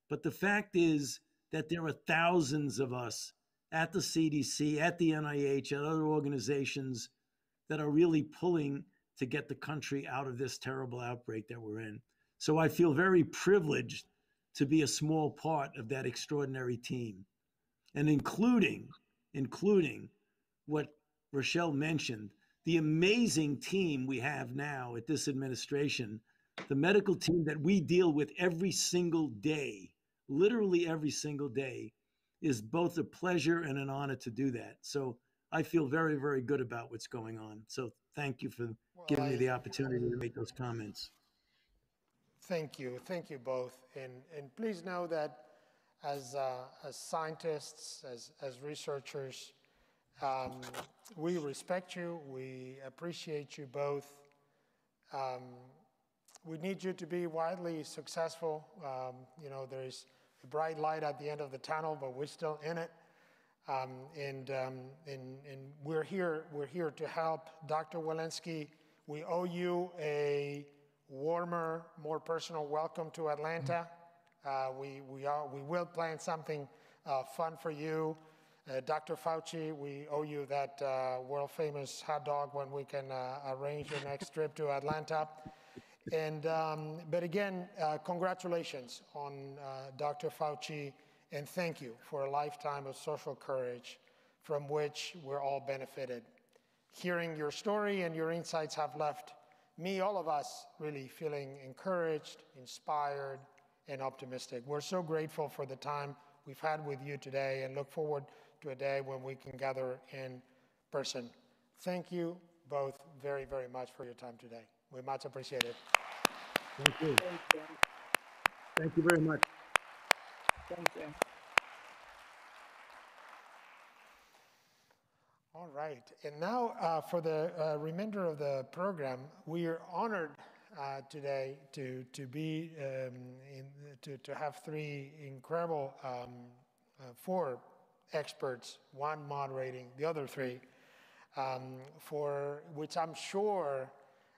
but the fact is that there are thousands of us at the CDC, at the NIH, at other organizations that are really pulling to get the country out of this terrible outbreak that we're in. So I feel very privileged to be a small part of that extraordinary team and including including what Rochelle mentioned, the amazing team we have now at this administration, the medical team that we deal with every single day, literally every single day, is both a pleasure and an honor to do that. So I feel very, very good about what's going on. So thank you for well, giving I, me the opportunity to make those comments. Thank you. Thank you both. And, and please know that as, uh, as scientists, as, as researchers. Um, we respect you. We appreciate you both. Um, we need you to be widely successful. Um, you know, there's a bright light at the end of the tunnel, but we're still in it. Um, and, um, and, and we're here, we're here to help. Dr. Walensky, we owe you a warmer, more personal welcome to Atlanta. Uh, we, we, are, we will plan something uh, fun for you. Uh, Dr. Fauci, we owe you that uh, world famous hot dog when we can uh, arrange your next trip to Atlanta. And, um, but again, uh, congratulations on Dr. Fauci, and thank you for a lifetime of social courage from which we're all benefited. Hearing your story and your insights have left me, all of us, really feeling encouraged, inspired, and optimistic. We're so grateful for the time we've had with you today and look forward to a day when we can gather in person. Thank you both very, very much for your time today. We much appreciate it. Thank you. Thank you, Thank you very much. Thank you. All right, and now uh, for the uh, remainder of the program, we are honored uh, today to, to be um, in, to, to have three incredible um, four experts, one moderating, the other three, um, for which I'm sure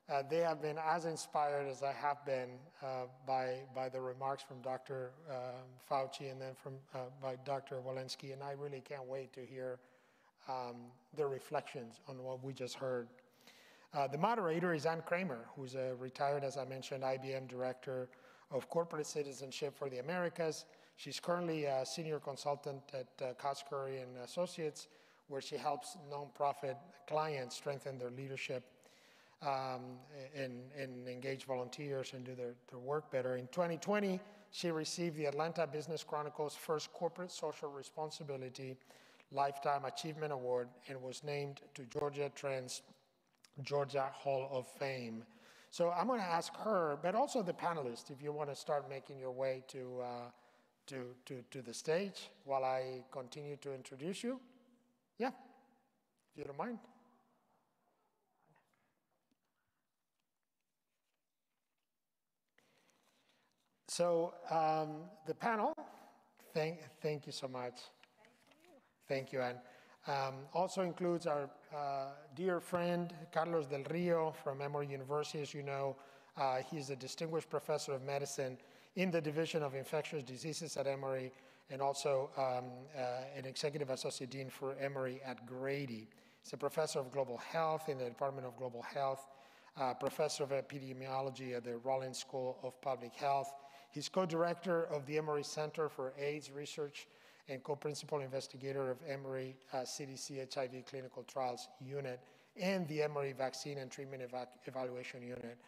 uh, they have been as inspired as I have been uh, by, by the remarks from Dr. Uh, Fauci and then from, uh, by Dr. Walensky, and I really can't wait to hear um, their reflections on what we just heard. Uh, the moderator is Ann Cramer, who's a retired, as I mentioned, IBM Director of Corporate Citizenship for the Americas. She's currently a senior consultant at uh, Coxe Curry and Associates, where she helps nonprofit clients strengthen their leadership um, and, and, engage volunteers and do their, their work better. In 2020, she received the Atlanta Business Chronicle's first Corporate Social Responsibility Lifetime Achievement Award and was named to Georgia Trend's Georgia Hall of Fame. So I'm going to ask her, but also the panelists, if you want to start making your way to, uh, to, to, to the stage while I continue to introduce you. Yeah, if you don't mind. So um, the panel, thank, thank you so much. Thank you, Anne. Um, also includes our uh, dear friend Carlos Del Rio from Emory University. As you know, uh, he's a distinguished professor of medicine in the Division of Infectious Diseases at Emory and also um, uh, an executive associate dean for Emory at Grady. He's a professor of global health in the Department of Global Health, uh, professor of epidemiology at the Rollins School of Public Health, He's co-director of the Emory Center for AIDS Research and co-principal investigator of Emory uh, CDC HIV clinical trials unit and the Emory Vaccine and Treatment Eva Evaluation Unit.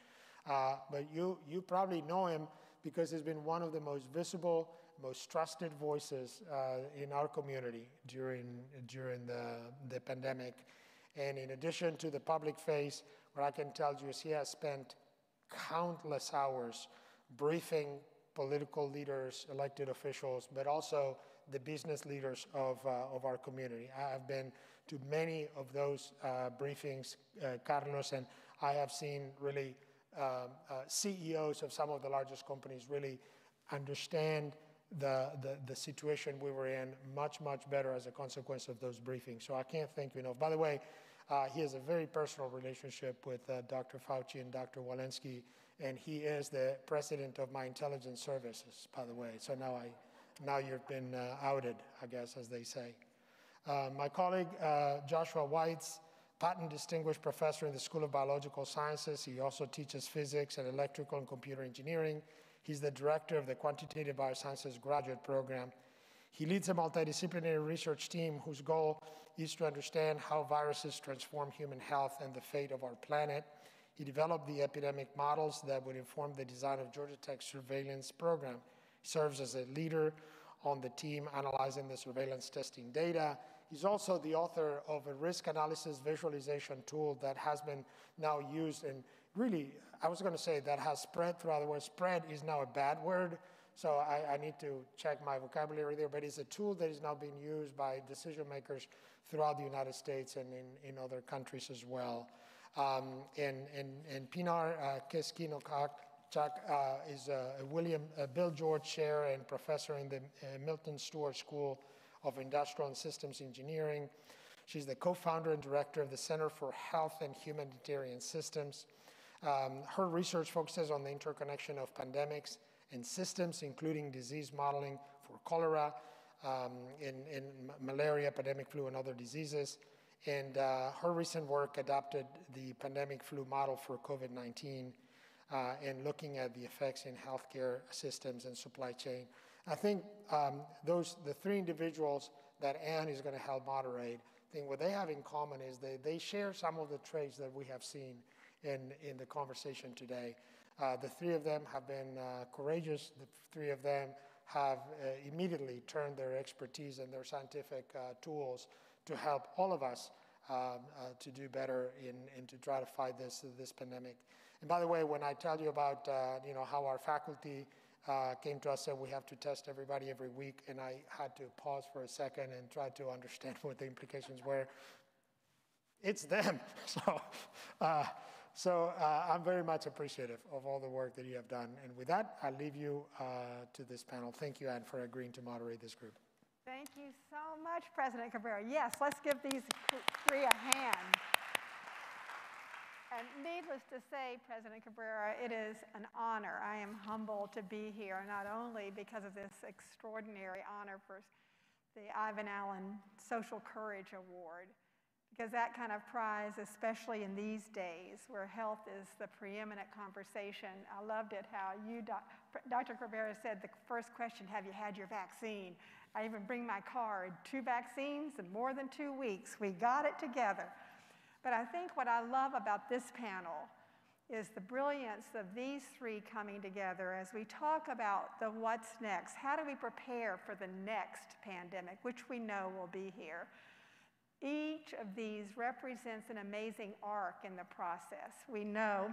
Uh, but you, you probably know him because he's been one of the most visible, most trusted voices uh, in our community during, during the, the pandemic. And in addition to the public face, what I can tell you is he has spent countless hours briefing political leaders, elected officials, but also the business leaders of, uh, of our community. I have been to many of those uh, briefings, uh, Carlos, and I have seen really um, CEOs of some of the largest companies really understand the, the, the, situation we were in much, much better as a consequence of those briefings. So I can't thank you enough. By the way, uh, he has a very personal relationship with uh, Dr. Fauci and Dr. Walensky and he is the president of my intelligence services, by the way. So now I, now you've been uh, outed, I guess, as they say. Uh, my colleague uh, Joshua Weitz, Patton Distinguished Professor in the School of Biological Sciences. He also teaches physics and electrical and computer engineering. He's the director of the Quantitative Biosciences Graduate Program. He leads a multidisciplinary research team whose goal is to understand how viruses transform human health and the fate of our planet. He developed the epidemic models that would inform the design of Georgia Tech's surveillance program. Serves as a leader on the team analyzing the surveillance testing data. He's also the author of a risk analysis visualization tool that has been now used and really, I was going to say that has spread throughout the world. Spread is now a bad word, so I, I, need to check my vocabulary there, but it's a tool that is now being used by decision makers throughout the United States and in, in other countries as well. Um, and, and, and Pinar uh, Keskino Chuck uh, is a William uh, Bill George Chair and professor in the uh, Milton Stewart School of Industrial and Systems Engineering. She's the co-founder and director of the Center for Health and Humanitarian Systems. Um, her research focuses on the interconnection of pandemics and systems, including disease modeling for cholera, um, in, in malaria, epidemic flu, and other diseases. And uh, her recent work adopted the pandemic flu model for COVID-19 uh, and looking at the effects in healthcare systems and supply chain. I think um, those, the three individuals that Anne is going to help moderate, I think what they have in common is they, they share some of the traits that we have seen in, in the conversation today. Uh, the three of them have been uh, courageous. The three of them have uh, immediately turned their expertise and their scientific uh, tools to help all of us um, uh, to do better in, in to try to fight this, this pandemic. And by the way, when I tell you about uh, you know, how our faculty uh, came to us and we have to test everybody every week, and I had to pause for a second and try to understand what the implications were. It's them. so uh, so uh, I'm very much appreciative of all the work that you have done. And with that, I'll leave you uh, to this panel. Thank you, Anne, for agreeing to moderate this group. Thank you so much, President Cabrera. Yes, let's give these three a hand. And needless to say, President Cabrera, it is an honor. I am humbled to be here, not only because of this extraordinary honor for the Ivan Allen Social Courage Award, because that kind of prize, especially in these days where health is the preeminent conversation, I loved it how you, Dr. Cabrera said the first question, have you had your vaccine? I even bring my card, two vaccines in more than two weeks. We got it together. But I think what I love about this panel is the brilliance of these three coming together as we talk about the what's next. How do we prepare for the next pandemic, which we know will be here? Each of these represents an amazing arc in the process. We know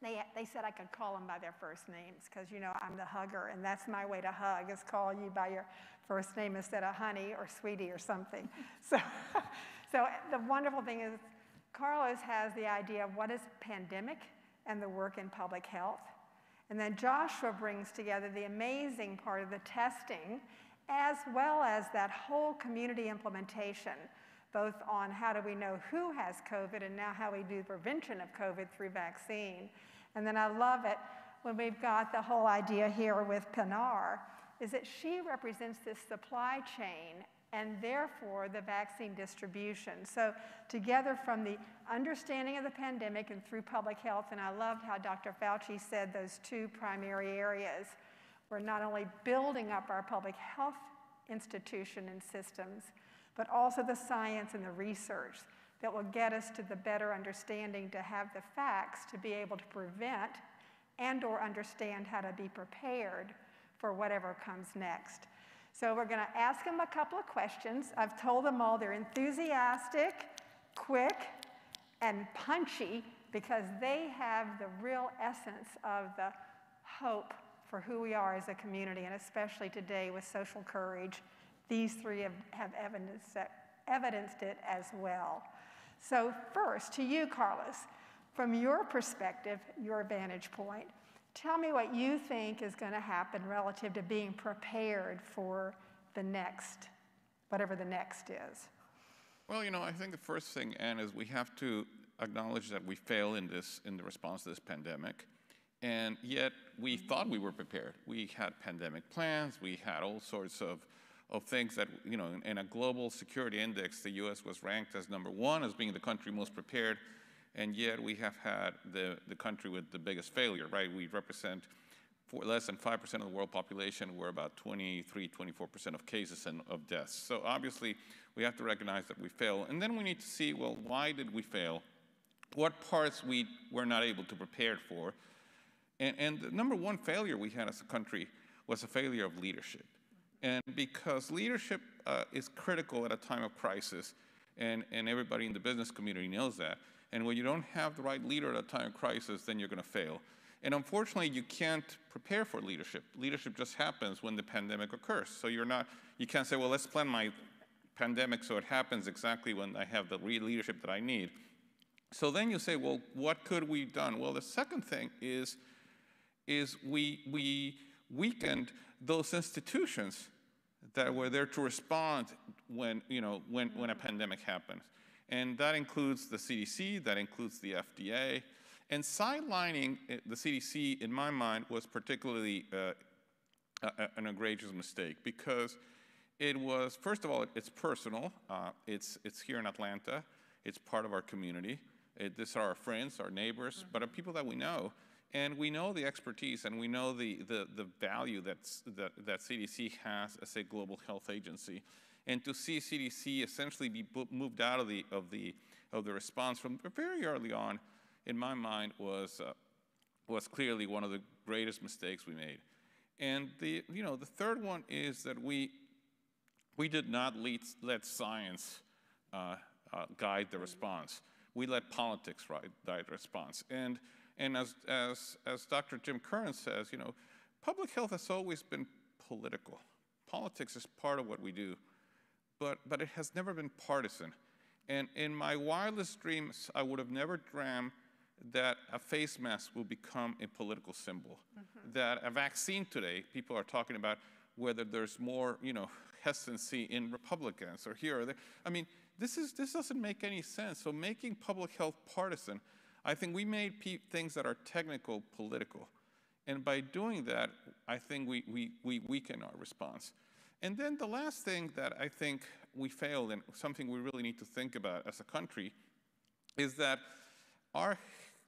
they, they said I could call them by their first names because, you know, I'm the hugger, and that's my way to hug is call you by your first name instead of honey or sweetie or something. So, so the wonderful thing is Carlos has the idea of what is pandemic and the work in public health. And then Joshua brings together the amazing part of the testing as well as that whole community implementation, both on how do we know who has COVID and now how we do prevention of COVID through vaccine. And then I love it when we've got the whole idea here with Pinar, is that she represents this supply chain and therefore the vaccine distribution. So together from the understanding of the pandemic and through public health, and I loved how Dr. Fauci said those two primary areas, we're not only building up our public health institution and systems, but also the science and the research that will get us to the better understanding to have the facts to be able to prevent and or understand how to be prepared for whatever comes next. So we're going to ask them a couple of questions. I've told them all they're enthusiastic, quick, and punchy because they have the real essence of the hope for who we are as a community, and especially today with social courage. These three have, have evidenced, evidenced it as well. So, first, to you, Carlos, from your perspective, your vantage point, Tell me what you think is going to happen relative to being prepared for the next, whatever the next is. Well, you know, I think the first thing, Anne, is we have to acknowledge that we fail in this in the response to this pandemic. And yet we thought we were prepared. We had pandemic plans, we had all sorts of, of things that, you know, in, in a global security index, the US was ranked as number one as being the country most prepared and yet we have had the, the country with the biggest failure, right? We represent less than 5% of the world population. We're about 23, 24% of cases and of deaths. So obviously, we have to recognize that we fail. And then we need to see, well, why did we fail? What parts we were not able to prepare for? And, and the number one failure we had as a country was a failure of leadership. And because leadership uh, is critical at a time of crisis, and, and everybody in the business community knows that, and when you don't have the right leader at a time of crisis, then you're going to fail. And unfortunately, you can't prepare for leadership. Leadership just happens when the pandemic occurs. So you're not, you can't say, well, let's plan my pandemic so it happens exactly when I have the real leadership that I need. So then you say, well, what could we have done? Well, the second thing is, is we, we weakened those institutions that were there to respond when, you know, when, when a pandemic happens. And that includes the CDC, that includes the FDA. And sidelining eh, the CDC, in my mind, was particularly uh, an egregious mistake because it was, first of all, it's personal. Uh, it's, it's here in Atlanta. It's part of our community. It, these are our friends, our neighbors, mm -hmm. but are people that we know. And we know the expertise and we know the, the, the value that's, that, that CDC has as a global health agency and to see CDC essentially be moved out of the, of the, of the response from very early on, in my mind, was, uh, was clearly one of the greatest mistakes we made. And the, you know, the third one is that we, we did not lead, let science uh, uh, guide the response. We let politics guide the response. And, and as, as, as Dr. Jim Curran says, you know, public health has always been political. Politics is part of what we do but, but it has never been partisan. And in my wildest dreams, I would have never dreamed that a face mask will become a political symbol. Mm -hmm. That a vaccine today, people are talking about whether there's more, you know, hesitancy in Republicans or here or there. I mean, this, is, this doesn't make any sense. So making public health partisan, I think we made things that are technical political. And by doing that, I think we, we, we weaken our response. And then the last thing that I think we failed and something we really need to think about as a country is that our,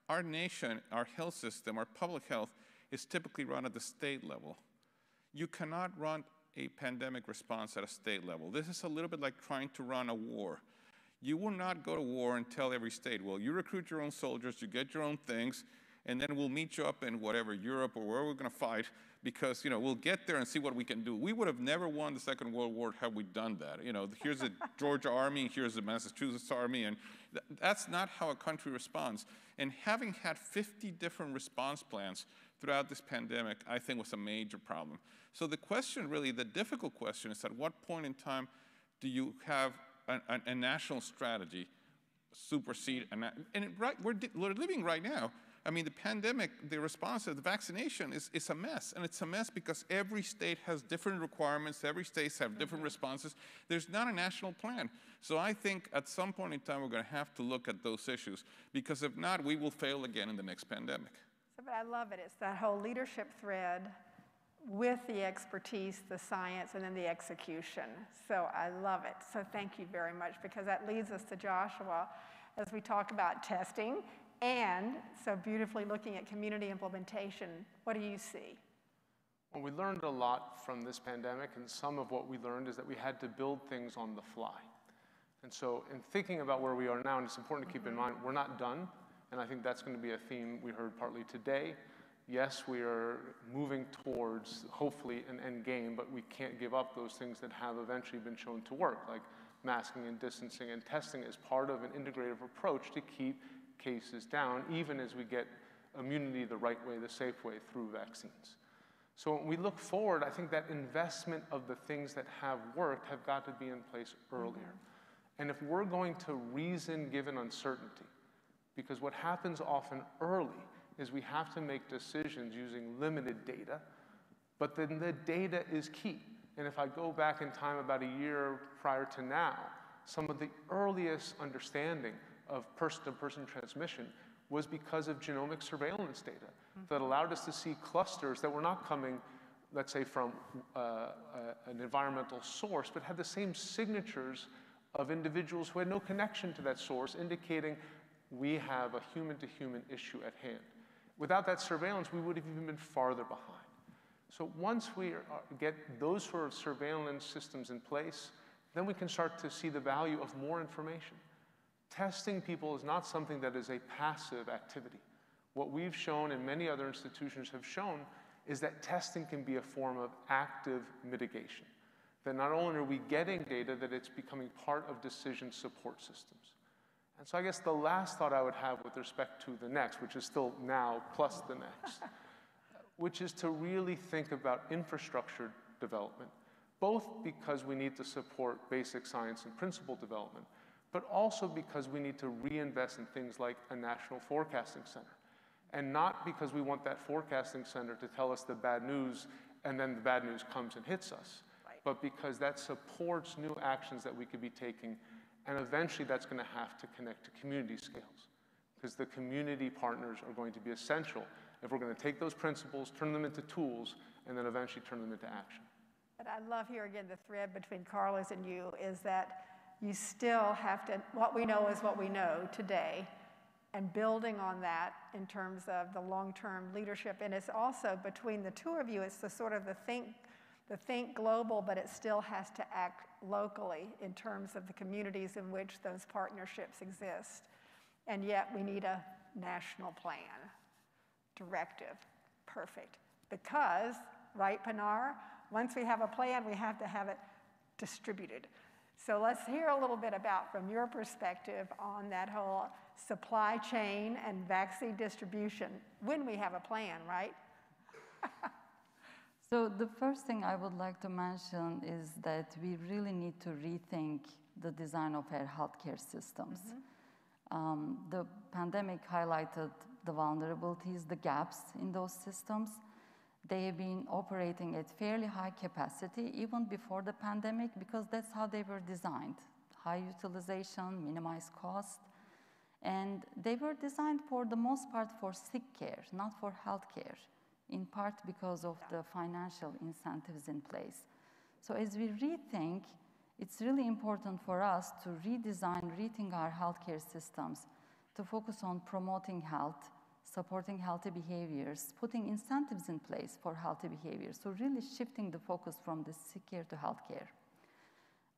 our nation, our health system, our public health is typically run at the state level. You cannot run a pandemic response at a state level. This is a little bit like trying to run a war. You will not go to war and tell every state, well, you recruit your own soldiers, you get your own things, and then we'll meet you up in whatever, Europe or where we're going to fight, because, you know, we'll get there and see what we can do. We would have never won the Second World War had we done that. You know, here's the Georgia Army, here's the Massachusetts Army, and th that's not how a country responds. And having had 50 different response plans throughout this pandemic, I think was a major problem. So the question really, the difficult question is at what point in time do you have a, a, a national strategy supersede, and, and it, right, we're, we're living right now I mean, the pandemic, the response to the vaccination is, is a mess. And it's a mess because every state has different requirements, every state have different mm-hmm. responses. There's not a national plan. So I think at some point in time, we're going to have to look at those issues because if not, we will fail again in the next pandemic. So, but I love it. It's that whole leadership thread with the expertise, the science, and then the execution. So I love it. So thank you very much because that leads us to Joshua as we talk about testing and so beautifully looking at community implementation, what do you see? Well, we learned a lot from this pandemic, and some of what we learned is that we had to build things on the fly. And so, in thinking about where we are now, and it's important to keep in mm-hmm. mind, we're not done, and I think that's going to be a theme we heard partly today. Yes, we are moving towards hopefully an end game, but we can't give up those things that have eventually been shown to work, like masking and distancing and testing as part of an integrative approach to keep cases down, even as we get immunity the right way, the safe way through vaccines. So when we look forward, I think that investment of the things that have worked have got to be in place earlier. And if we're going to reason given uncertainty, because what happens often early is we have to make decisions using limited data, but then the data is key. And if I go back in time about a year prior to now, some of the earliest understanding of person-to-person transmission was because of genomic surveillance data mm-hmm. that allowed us to see clusters that were not coming, let's say, from uh, uh, an environmental source, but had the same signatures of individuals who had no connection to that source, indicating we have a human-to-human issue at hand. Without that surveillance, we would have even been farther behind. So once we are, get those sort of surveillance systems in place, then we can start to see the value of more information. Testing people is not something that is a passive activity. What we've shown and many other institutions have shown is that testing can be a form of active mitigation. That not only are we getting data, that it's becoming part of decision support systems. And so I guess the last thought I would have with respect to the next, which is still now plus the next, which is to really think about infrastructure development, both because we need to support basic science and principle development, but also because we need to reinvest in things like a national forecasting center. And not because we want that forecasting center to tell us the bad news and then the bad news comes and hits us, right. but because that supports new actions that we could be taking. And eventually that's going to have to connect to community scales because the community partners are going to be essential if we're going to take those principles, turn them into tools, and then eventually turn them into action. But I love here again the thread between Carlos and you is that you still have to, what we know is what we know today, and building on that in terms of the long-term leadership. And it's also between the two of you, it's the sort of the think, the think global, but it still has to act locally in terms of the communities in which those partnerships exist. And yet we need a national plan, directive, perfect. Because, right, Pinar, once we have a plan, we have to have it distributed. So let's hear a little bit about, from your perspective, on that whole supply chain and vaccine distribution when we have a plan, right? so the first thing I would like to mention is that we really need to rethink the design of our healthcare systems. Mm -hmm. um, the pandemic highlighted the vulnerabilities, the gaps in those systems They have been operating at fairly high capacity even before the pandemic because that's how they were designed. High utilization, minimized cost. And they were designed for the most part for sick care, not for health care, in part because of the financial incentives in place. So as we rethink, it's really important for us to redesign, rethink our healthcare systems to focus on promoting health, supporting healthy behaviors, putting incentives in place for healthy behaviors. So really shifting the focus from the sick care to healthcare.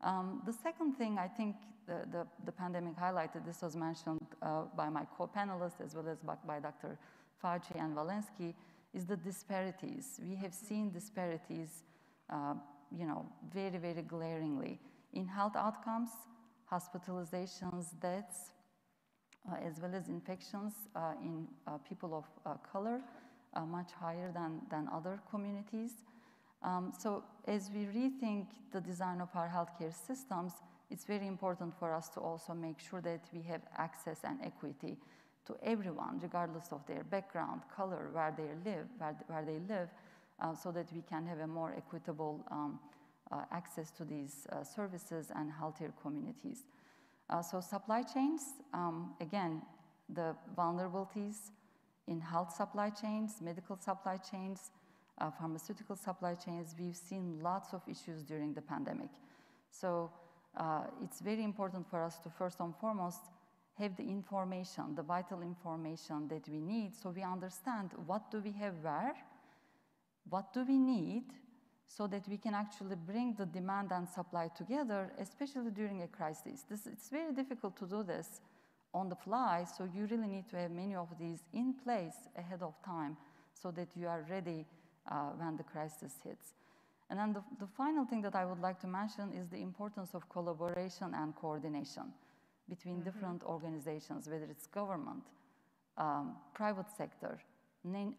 Um, the second thing I think the, the, the, pandemic highlighted, this was mentioned uh, by my co-panelists as well as by, by Dr. Fauci and Walensky, is the disparities. We have seen disparities, uh, you know, very, very glaringly in health outcomes, hospitalizations, deaths, as well as infections uh, in uh, people of uh, color, much higher than, than other communities. Um, so as we rethink the design of our healthcare systems, it's very important for us to also make sure that we have access and equity to everyone, regardless of their background, color, where they live, where, where they live, uh, so that we can have a more equitable um, uh, access to these uh, services and healthier communities. Uh, so supply chains, um, again, the vulnerabilities in health supply chains, medical supply chains, uh, pharmaceutical supply chains, we've seen lots of issues during the pandemic. So uh, it's very important for us to first and foremost have the information, the vital information that we need so we understand what do we have where, what do we need, so that we can actually bring the demand and supply together, especially during a crisis. This, it's very difficult to do this on the fly, so you really need to have many of these in place ahead of time so that you are ready uh, when the crisis hits. And then the, the final thing that I would like to mention is the importance of collaboration and coordination between mm -hmm. different organizations, whether it's government, um, private sector,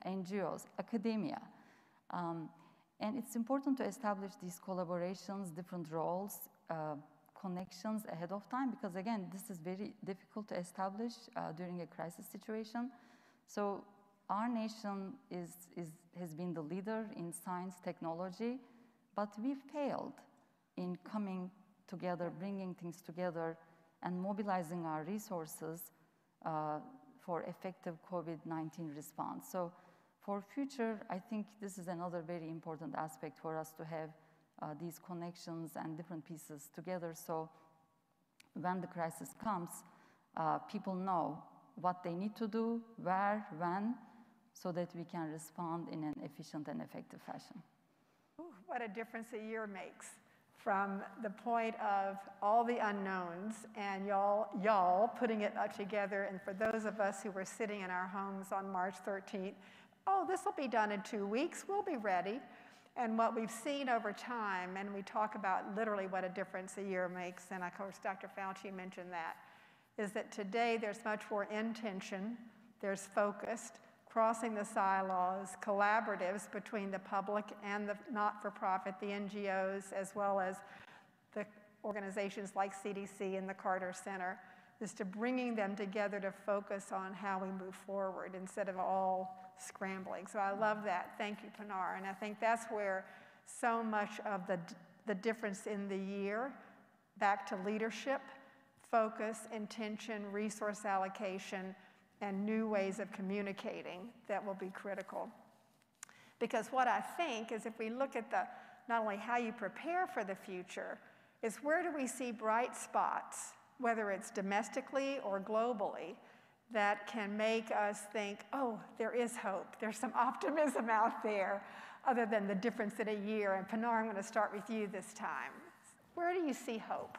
NGOs, academia. Um, and it's important to establish these collaborations, different roles, uh, connections ahead of time, because again, this is very difficult to establish uh, during a crisis situation. So our nation is, is, has been the leader in science technology, but we failed in coming together, bringing things together, and mobilizing our resources uh, for effective COVID-19 response. So for future, I think this is another very important aspect for us to have uh, these connections and different pieces together. So when the crisis comes, uh, people know what they need to do, where, when, so that we can respond in an efficient and effective fashion. Ooh, what a difference a year makes from the point of all the unknowns and y'all, y'all putting it together. And for those of us who were sitting in our homes on March 13th, oh, this will be done in two weeks, we'll be ready. And what we've seen over time, and we talk about literally what a difference a year makes, and of course Dr. Fauci mentioned that, is that today there's much more intention, there's focused, crossing the silos, collaboratives between the public and the not-for-profit, the NGOs, as well as the organizations like CDC and the Carter Center, is to bringing them together to focus on how we move forward instead of all scrambling. So I love that. Thank you, Pinar. And I think that's where so much of the, the difference in the year, back to leadership, focus, intention, resource allocation, and new ways of communicating that will be critical. Because what I think is if we look at the not only how you prepare for the future, is where do we see bright spots, whether it's domestically or globally, that can make us think, oh, there is hope. There's some optimism out there other than the difference in a year. And Pinar, I'm going to start with you this time. Where do you see hope?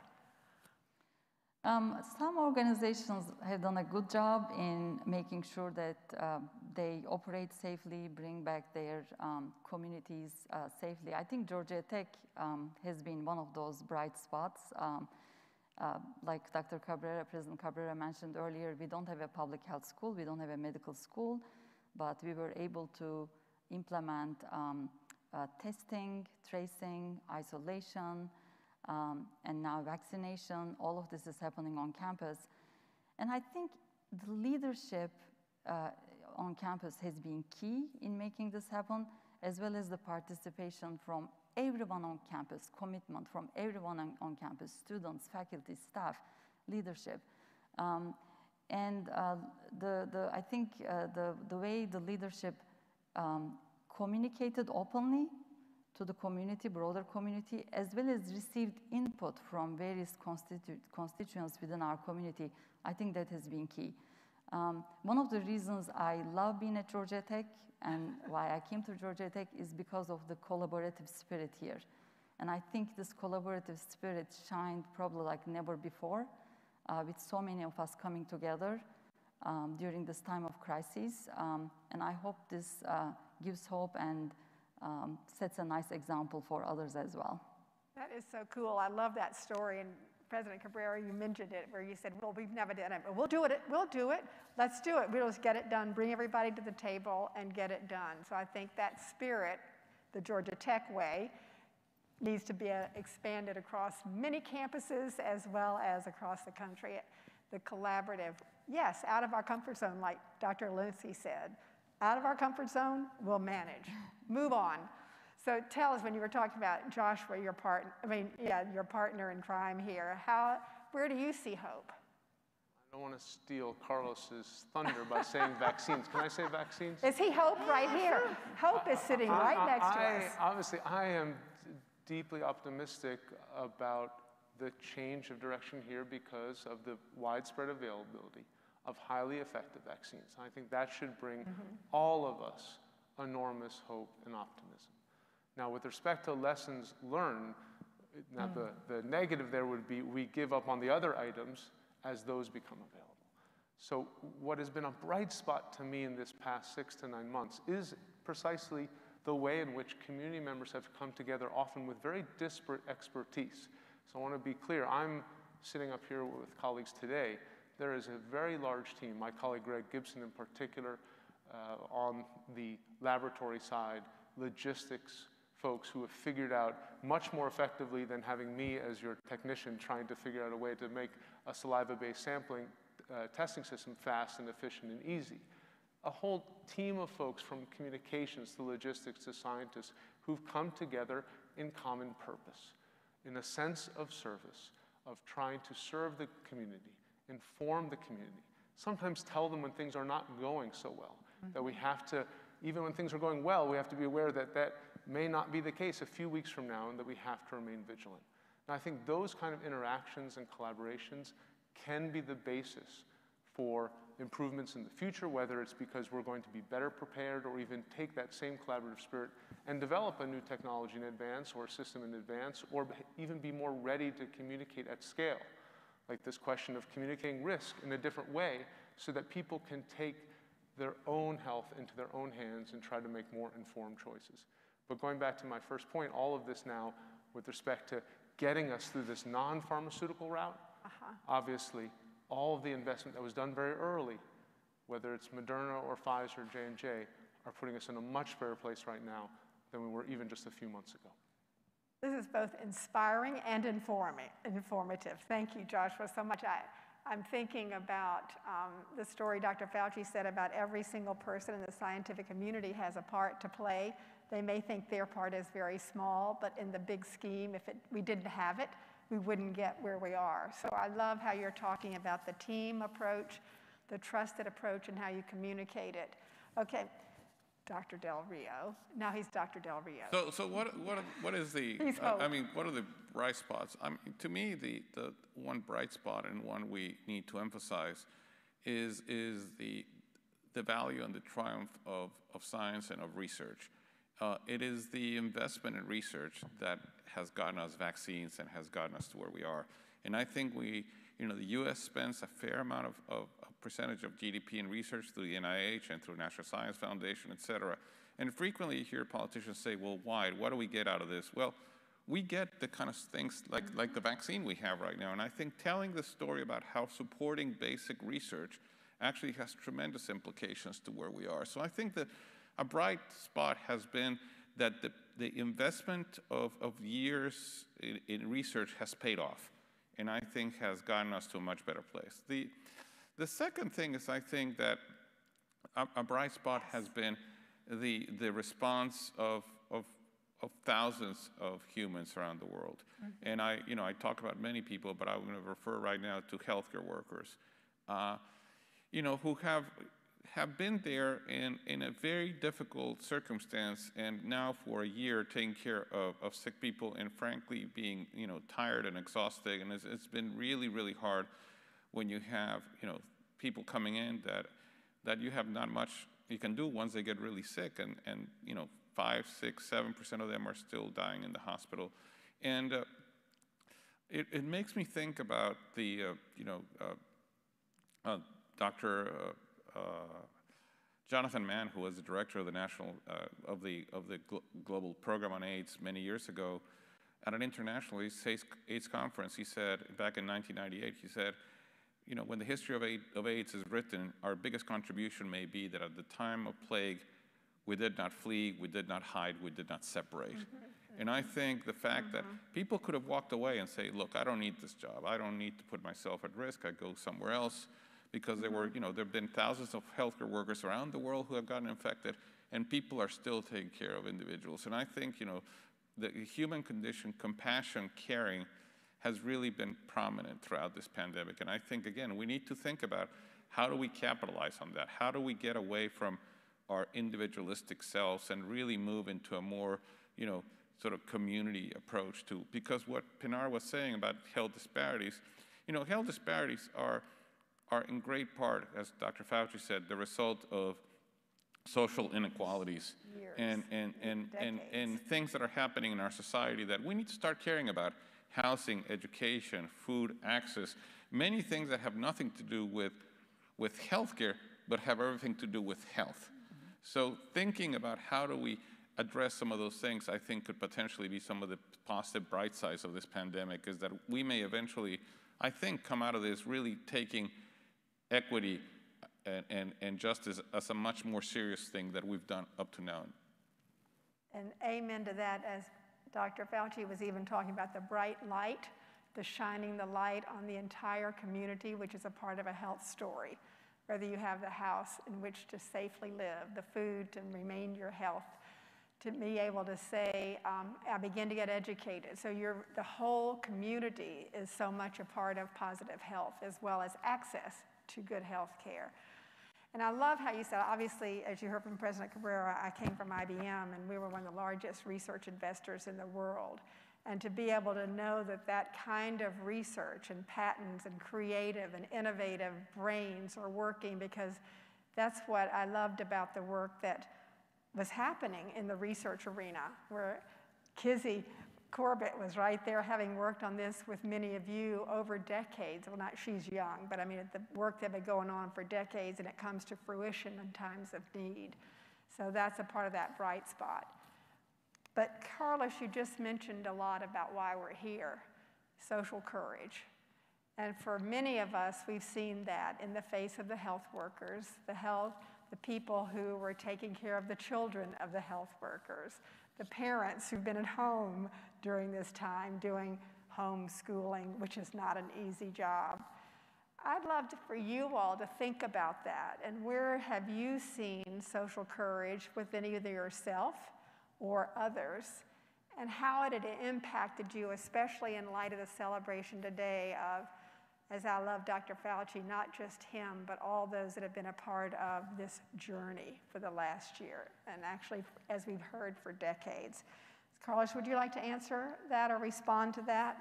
Um, some organizations have done a good job in making sure that uh, they operate safely, bring back their um, communities uh, safely. I think Georgia Tech um, has been one of those bright spots. Uh, like Dr. Cabrera, President Cabrera mentioned earlier, we don't have a public health school, we don't have a medical school, but we were able to implement um, uh, testing, tracing, isolation, um, and now vaccination. All of this is happening on campus. And I think the leadership uh, on campus has been key in making this happen, as well as the participation from everyone on campus, commitment from everyone on, on campus, students, faculty, staff, leadership. Um, and uh, the, the, I think uh, the, the way the leadership um, communicated openly to the community, broader community, as well as received input from various constitu constituents within our community, I think that has been key. Um, one of the reasons I love being at Georgia Tech and why I came to Georgia Tech is because of the collaborative spirit here. And I think this collaborative spirit shined probably like never before uh, with so many of us coming together um, during this time of crisis. Um, and I hope this uh, gives hope and um, sets a nice example for others as well. That is so cool. I love that story. And President Cabrera, you mentioned it where you said, well, we've never done it, but we'll do it. We'll do it. Let's do it. We'll just get it done, bring everybody to the table and get it done. So I think that spirit, the Georgia Tech way, needs to be uh, expanded across many campuses as well as across the country. The collaborative, yes, out of our comfort zone, like Dr. Lindsay said, out of our comfort zone, we'll manage. Move on. So tell us when you were talking about Joshua, your partner, I mean, yeah, your partner in crime here, how, where do you see hope? I don't want to steal Carlos's thunder by saying vaccines. Can I say vaccines? Is he hope right here? Hope is sitting right I, next I, to us. Obviously, I am deeply optimistic about the change of direction here because of the widespread availability of highly effective vaccines. I think that should bring mm -hmm. all of us enormous hope and optimism. Now, with respect to lessons learned, now mm. the, the negative there would be we give up on the other items as those become available. So, what has been a bright spot to me in this past six to nine months is precisely the way in which community members have come together, often with very disparate expertise. So, I want to be clear I'm sitting up here with colleagues today. There is a very large team, my colleague Greg Gibson in particular, uh, on the laboratory side, logistics, folks who have figured out much more effectively than having me as your technician trying to figure out a way to make a saliva-based sampling uh, testing system fast and efficient and easy. A whole team of folks from communications to logistics to scientists who've come together in common purpose, in a sense of service, of trying to serve the community, inform the community, sometimes tell them when things are not going so well, mm -hmm. that we have to, even when things are going well, we have to be aware that that may not be the case a few weeks from now and that we have to remain vigilant. And I think those kind of interactions and collaborations can be the basis for improvements in the future, whether it's because we're going to be better prepared or even take that same collaborative spirit and develop a new technology in advance or a system in advance or even be more ready to communicate at scale. Like this question of communicating risk in a different way so that people can take their own health into their own hands and try to make more informed choices. But going back to my first point, all of this now with respect to getting us through this non-pharmaceutical route, uh -huh. obviously all of the investment that was done very early, whether it's Moderna or Pfizer or J&J, are putting us in a much better place right now than we were even just a few months ago. This is both inspiring and informing, informative. Thank you, Joshua, so much. I, I'm thinking about um, the story Dr. Fauci said about every single person in the scientific community has a part to play they may think their part is very small, but in the big scheme, if it, we didn't have it, we wouldn't get where we are. So I love how you're talking about the team approach, the trusted approach, and how you communicate it. Okay, Dr. Del Rio. Now he's Dr. Del Rio. So, so what, what, what is the, uh, I mean, what are the bright spots? I mean, to me, the, the one bright spot and one we need to emphasize is, is the, the value and the triumph of, of science and of research. Uh, it is the investment in research that has gotten us vaccines and has gotten us to where we are. And I think we, you know, the U.S. spends a fair amount of, of percentage of GDP in research through the NIH and through National Science Foundation, et cetera. And frequently you hear politicians say, well, why? What do we get out of this? Well, we get the kind of things like, like the vaccine we have right now. And I think telling the story about how supporting basic research actually has tremendous implications to where we are. So I think that a bright spot has been that the, the investment of, of years in, in, research has paid off, and I think has gotten us to a much better place. The, the second thing is I think that a, a bright spot has been the, the response of, of, of thousands of humans around the world. Mm -hmm. And I, you know, I talk about many people, but I'm going to refer right now to healthcare workers, uh, you know, who have have been there in, in a very difficult circumstance and now for a year taking care of, of sick people and frankly being you know tired and exhausted and it's, it's been really really hard when you have you know people coming in that that you have not much you can do once they get really sick, and, and you know, five, six, seven percent of them are still dying in the hospital. And uh, it, it makes me think about the, uh, you know, uh, uh Dr. Uh, uh, Jonathan Mann, who was the director of the national of the of the Glo global program on AIDS many years ago, at an international AIDS conference, he said back in 1998, he said you know, when the history of AIDS is written, our biggest contribution may be that at the time of plague, we did not flee, we did not hide, we did not separate. And I think the fact mm -hmm. that mm-hmm. people could have walked away and say, look, I don't need this job. I don't need to put myself at risk. I go somewhere else because there were, you know, there have been thousands of healthcare workers around the world who have gotten infected and people are still taking care of individuals. And I think, you know, the human condition, compassion, caring, has really been prominent throughout this pandemic. And I think, again, we need to think about how do we capitalize on that? How do we get away from our individualistic selves and really move into a more, you know, sort of community approach to, because what Pinar was saying about health disparities, you know, health disparities are, are in great part, as Dr. Fauci said, the result of social inequalities Years. and, and, and, and, and things that are happening in our society that we need to start caring about housing, education, food access, many things that have nothing to do with, with healthcare, but have everything to do with health. Mm -hmm. So thinking about how do we address some of those things, I think could potentially be some of the positive bright sides of this pandemic is that we may eventually, I think, come out of this really taking equity and, and, and justice as a much more serious thing that we've done up to now. And amen to that as Dr. Fauci was even talking about the bright light, the shining the light on the entire community, which is a part of a health story. Whether you have the house in which to safely live, the food to remain your health, to be able to say, um, I begin to get educated. So the whole community is so much a part of positive health as well as access to good health care. And I love how you said, obviously, as you heard from President Cabrera, I came from IBM and we were one of the largest research investors in the world. And to be able to know that that kind of research and patents and creative and innovative brains are working because that's what I loved about the work that was happening in the research arena, where Kizzy Corbett was right there having worked on this with many of you over decades. Well, not she's young, but I mean, the work that had been going on for decades and it comes to fruition in times of need. So that's a part of that bright spot. But Carlos, you just mentioned a lot about why we're here social courage. And for many of us, we've seen that in the face of the health workers, the health, the people who were taking care of the children of the health workers, the parents who've been at home during this time doing homeschooling, which is not an easy job. I'd love to, for you all to think about that and where have you seen social courage within either yourself or others and how it had impacted you, especially in light of the celebration today of, as I love Dr. Fauci, not just him, but all those that have been a part of this journey for the last year, and actually, as we've heard, for decades. Carlos, would you like to answer that or respond to that?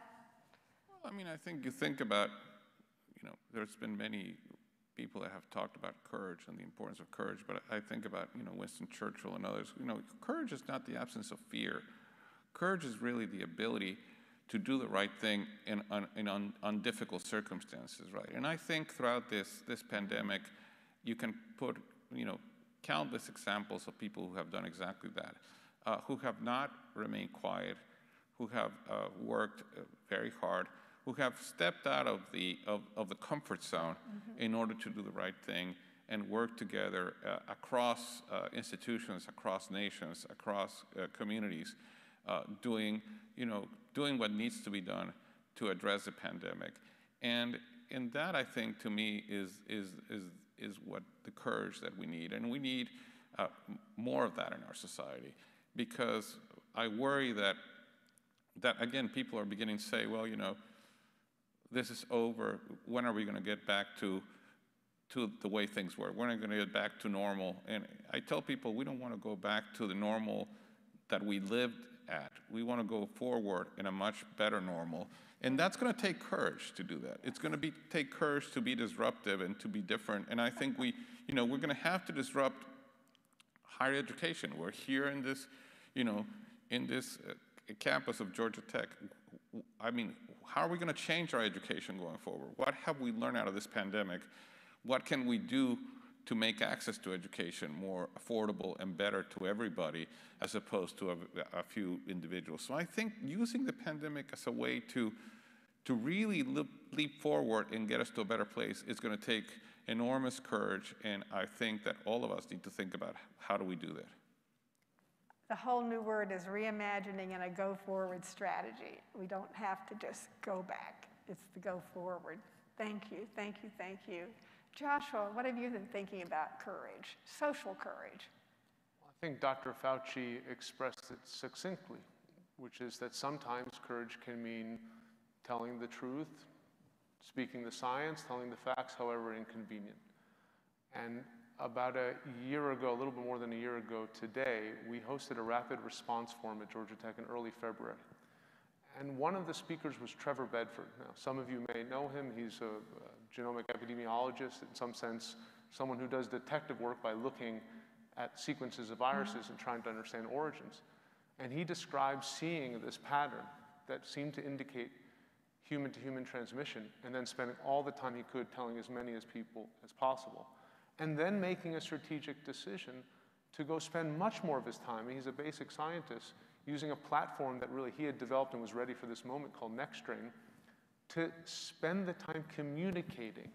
Well, I mean, I think you think about, you know, there's been many people that have talked about courage and the importance of courage, but I think about, you know, Winston Churchill and others. You know, courage is not the absence of fear. Courage is really the ability to do the right thing in, in un, un difficult circumstances, right? And I think throughout this, this pandemic, you can put, you know, countless examples of people who have done exactly that uh, who have not remained quiet, who have uh, worked uh, very hard, who have stepped out of the, of, of the comfort zone mm-hmm. in order to do the right thing and work together uh, across uh, institutions, across nations, across uh, communities, doing, you know, doing what needs to be done to address the pandemic. And, and that, I think, to me, is, is, is, is what the courage that we need. And we need uh, more of that in our society because I worry that, that again, people are beginning to say, well, you know, this is over. When are we going to get back to, to the way things were? When are we going to get back to normal? And I tell people we don't want to go back to the normal that we lived at. We want to go forward in a much better normal. And that's going to take courage to do that. It's going to be, take courage to be disruptive and to be different. And I think we, you know, we're going to have to disrupt higher education. We're here in this, you know, in this uh, campus of Georgia Tech. I mean, how are we going to change our education going forward? What have we learned out of this pandemic? What can we do to make access to education more affordable and better to everybody as opposed to a, a few individuals? So I think using the pandemic as a way to, to really leap, leap forward and get us to a better place is going to take enormous courage, and I think that all of us need to think about how do we do that. The whole new word is reimagining and a go forward strategy. We don't have to just go back, it's the go forward. Thank you, thank you, thank you. Joshua, what have you been thinking about courage, social courage? I think Dr. Fauci expressed it succinctly, which is that sometimes courage can mean telling the truth, speaking the science, telling the facts, however inconvenient. And about a year ago, a little bit more than a year ago today, we hosted a rapid response forum at Georgia Tech in early February. And one of the speakers was Trevor Bedford. Now, some of you may know him. He's a, a genomic epidemiologist, in some sense, someone who does detective work by looking at sequences of viruses and trying to understand origins. And he described seeing this pattern that seemed to indicate human to human transmission, and then spending all the time he could telling as many as people as possible. And then making a strategic decision to go spend much more of his time. He's a basic scientist using a platform that really he had developed and was ready for this moment called NextStrain to spend the time communicating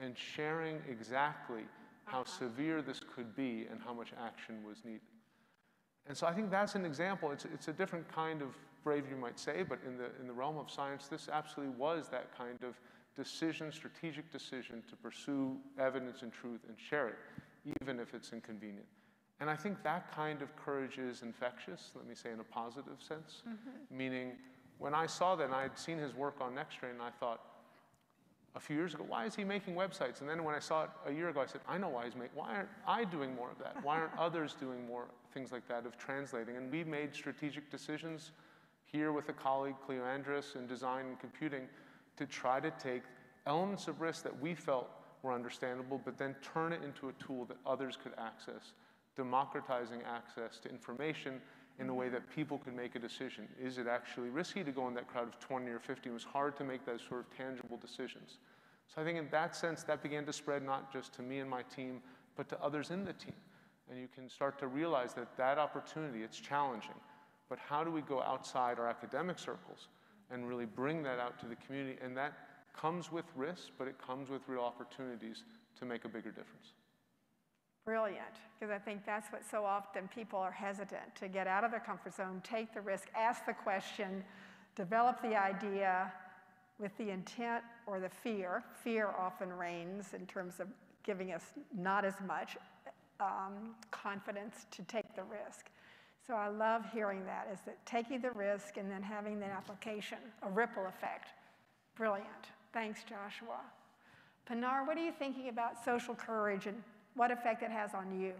and sharing exactly how severe this could be and how much action was needed. And so I think that's an example. It's, it's a different kind of brave, you might say, but in the, in the realm of science, this absolutely was that kind of decision, strategic decision to pursue evidence and truth and share it, even if it's inconvenient. And I think that kind of courage is infectious, let me say in a positive sense, mm-hmm. meaning when I saw that and I had seen his work on NextStrain, I thought, a few years ago, why is he making websites? And then when I saw it a year ago, I said, I know why he's making, why aren't I doing more of that? Why aren't others doing more things like that of translating? And we made strategic decisions here with a colleague, Clio Andris, in design and computing, to try to take elements of risk that we felt were understandable, but then turn it into a tool that others could access, democratizing access to information in a way that people could make a decision. Is it actually risky to go in that crowd of 20 or 50? It was hard to make those sort of tangible decisions. So I think in that sense, that began to spread not just to me and my team, but to others in the team. And you can start to realize that that opportunity, it's challenging, but how do we go outside our academic circles and really bring that out to the community? And that comes with risks, but it comes with real opportunities to make a bigger difference. Brilliant, because I think that's what so often people are hesitant to get out of their comfort zone, take the risk, ask the question, develop the idea with the intent or the fear. Fear often reigns in terms of giving us not as much um, confidence to take the risk. So I love hearing that, is that taking the risk and then having the application, a ripple effect. Brilliant. Thanks, Joshua. Pinar, what are you thinking about social courage and what effect it has on you?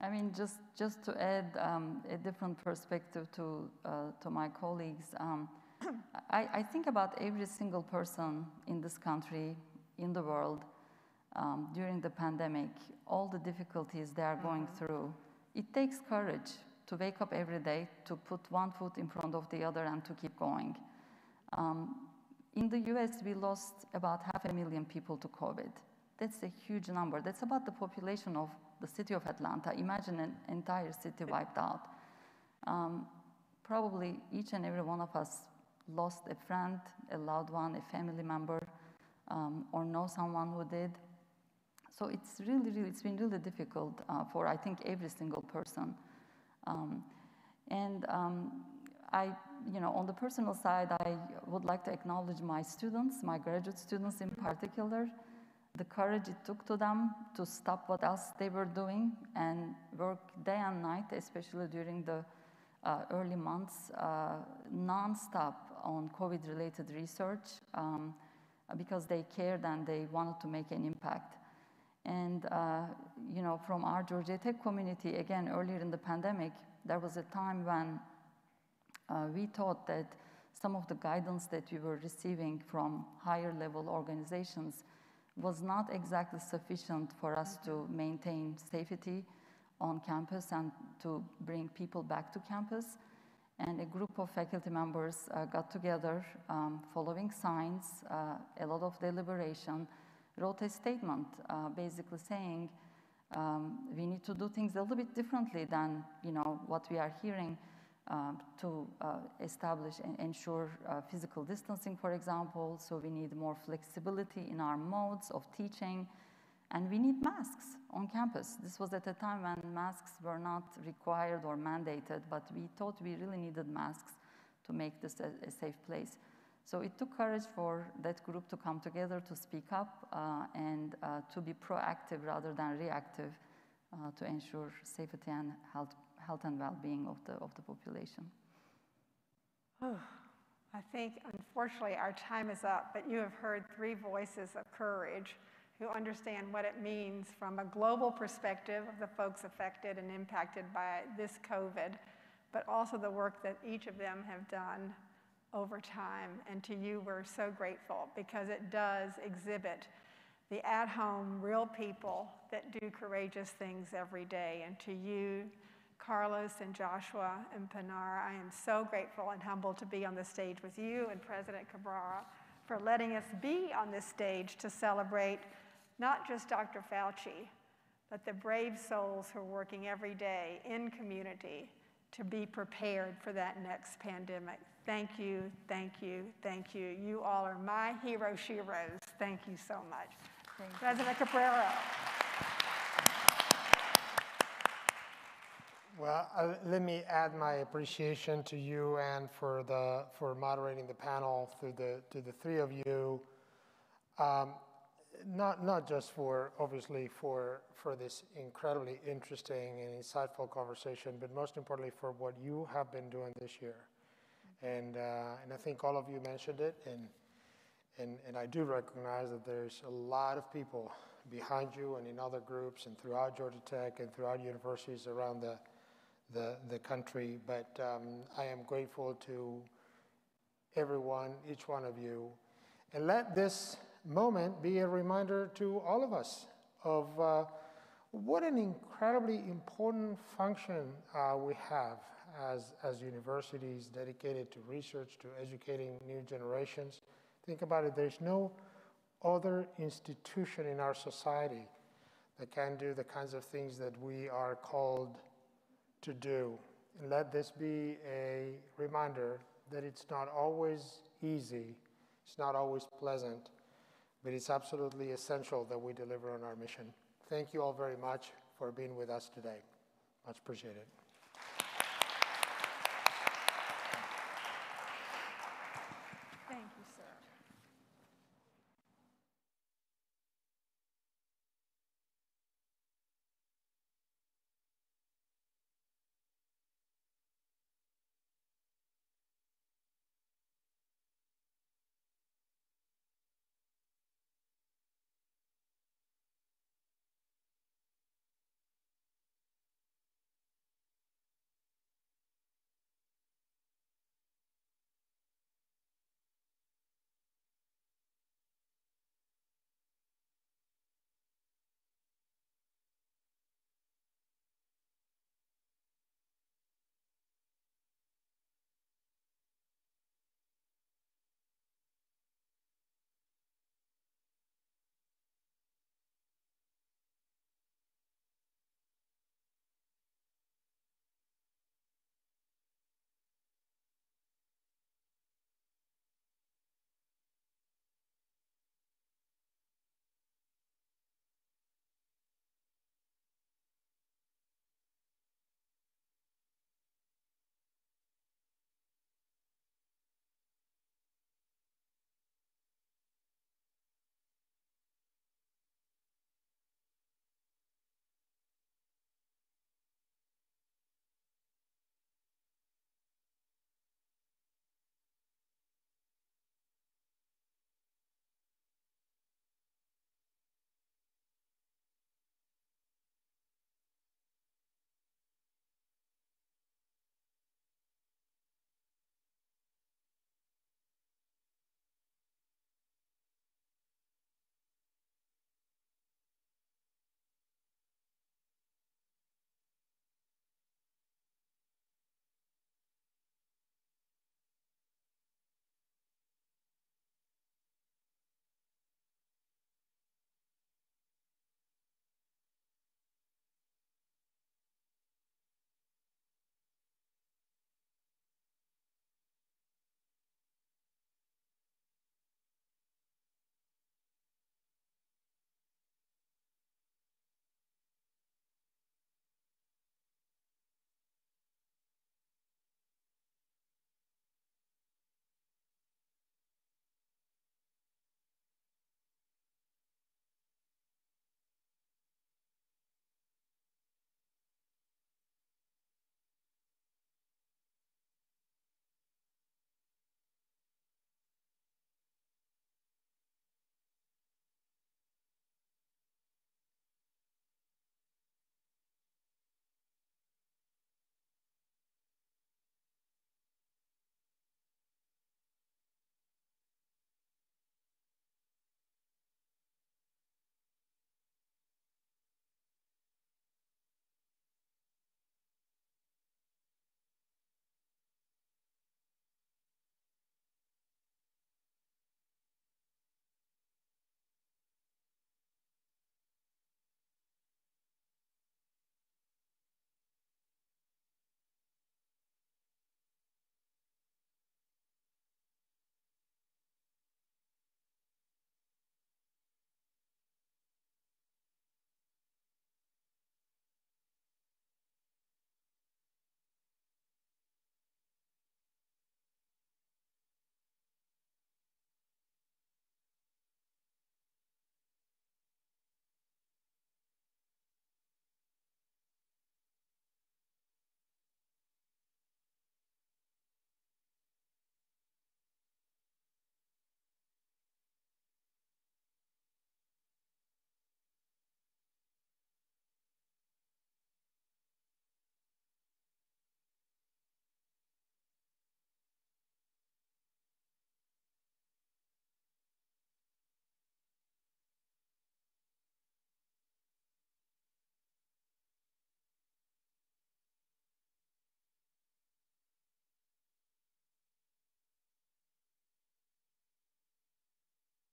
I mean, just, just to add um, a different perspective to, uh, to my colleagues, um, I, I, think about every single person in this country, in the world, um, during the pandemic, all the difficulties they are going mm -hmm. through. It takes courage to wake up every day, to put one foot in front of the other, and to keep going. Um, in the US, we lost about half a million people to COVID. That's a huge number. That's about the population of the city of Atlanta. Imagine an entire city wiped out. Um, probably each and every one of us lost a friend, a loved one, a family member, um, or know someone who did. So it's really, really, it's been really difficult uh, for I think every single person. Um, and um, I, you know, on the personal side, I would like to acknowledge my students, my graduate students in particular. The courage it took to them to stop what else they were doing and work day and night, especially during the uh, early months, uh, nonstop on COVID related research um, because they cared and they wanted to make an impact. And, uh, you know, from our Georgia Tech community, again, earlier in the pandemic, there was a time when uh, we thought that some of the guidance that we were receiving from higher level organizations was not exactly sufficient for us to maintain safety on campus and to bring people back to campus. And a group of faculty members uh, got together um, following signs, uh, a lot of deliberation, wrote a statement uh, basically saying um, we need to do things a little bit differently than you know, what we are hearing um, to uh, establish and ensure uh, physical distancing, for example. So we need more flexibility in our modes of teaching. And we need masks on campus. This was at a time when masks were not required or mandated, but we thought we really needed masks to make this a, a safe place. So it took courage for that group to come together to speak up uh, and uh, to be proactive rather than reactive uh, to ensure safety and health health and well-being of the, of the population. Oh, I think, unfortunately, our time is up, but you have heard three voices of courage who understand what it means from a global perspective of the folks affected and impacted by this COVID, but also the work that each of them have done over time. And to you, we're so grateful because it does exhibit the at home, real people that do courageous things every day. And to you, Carlos and Joshua and Pinar. I am so grateful and humbled to be on the stage with you and President Cabrera for letting us be on this stage to celebrate not just Dr. Fauci, but the brave souls who are working every day in community to be prepared for that next pandemic. Thank you, thank you, thank you. You all are my hero sheroes. Thank you so much. President Cabrera. Well, uh, let me add my appreciation to you and for the for moderating the panel through the to the three of you. Um, not not just for obviously for for this incredibly interesting and insightful conversation, but most importantly for what you have been doing this year. And uh, and I think all of you mentioned it, and and and I do recognize that there's a lot of people behind you and in other groups and throughout Georgia Tech and throughout universities around the the, the country, but um, I am grateful to everyone, each one of you. And let this moment be a reminder to all of us of uh, what an incredibly important function uh, we have as, as universities dedicated to research, to educating new generations. Think about it, there's no other institution in our society that can do the kinds of things that we are called to do. And let this be a reminder that it's not always easy, it's not always pleasant, but it's absolutely essential that we deliver on our mission. Thank you all very much for being with us today. Much appreciated.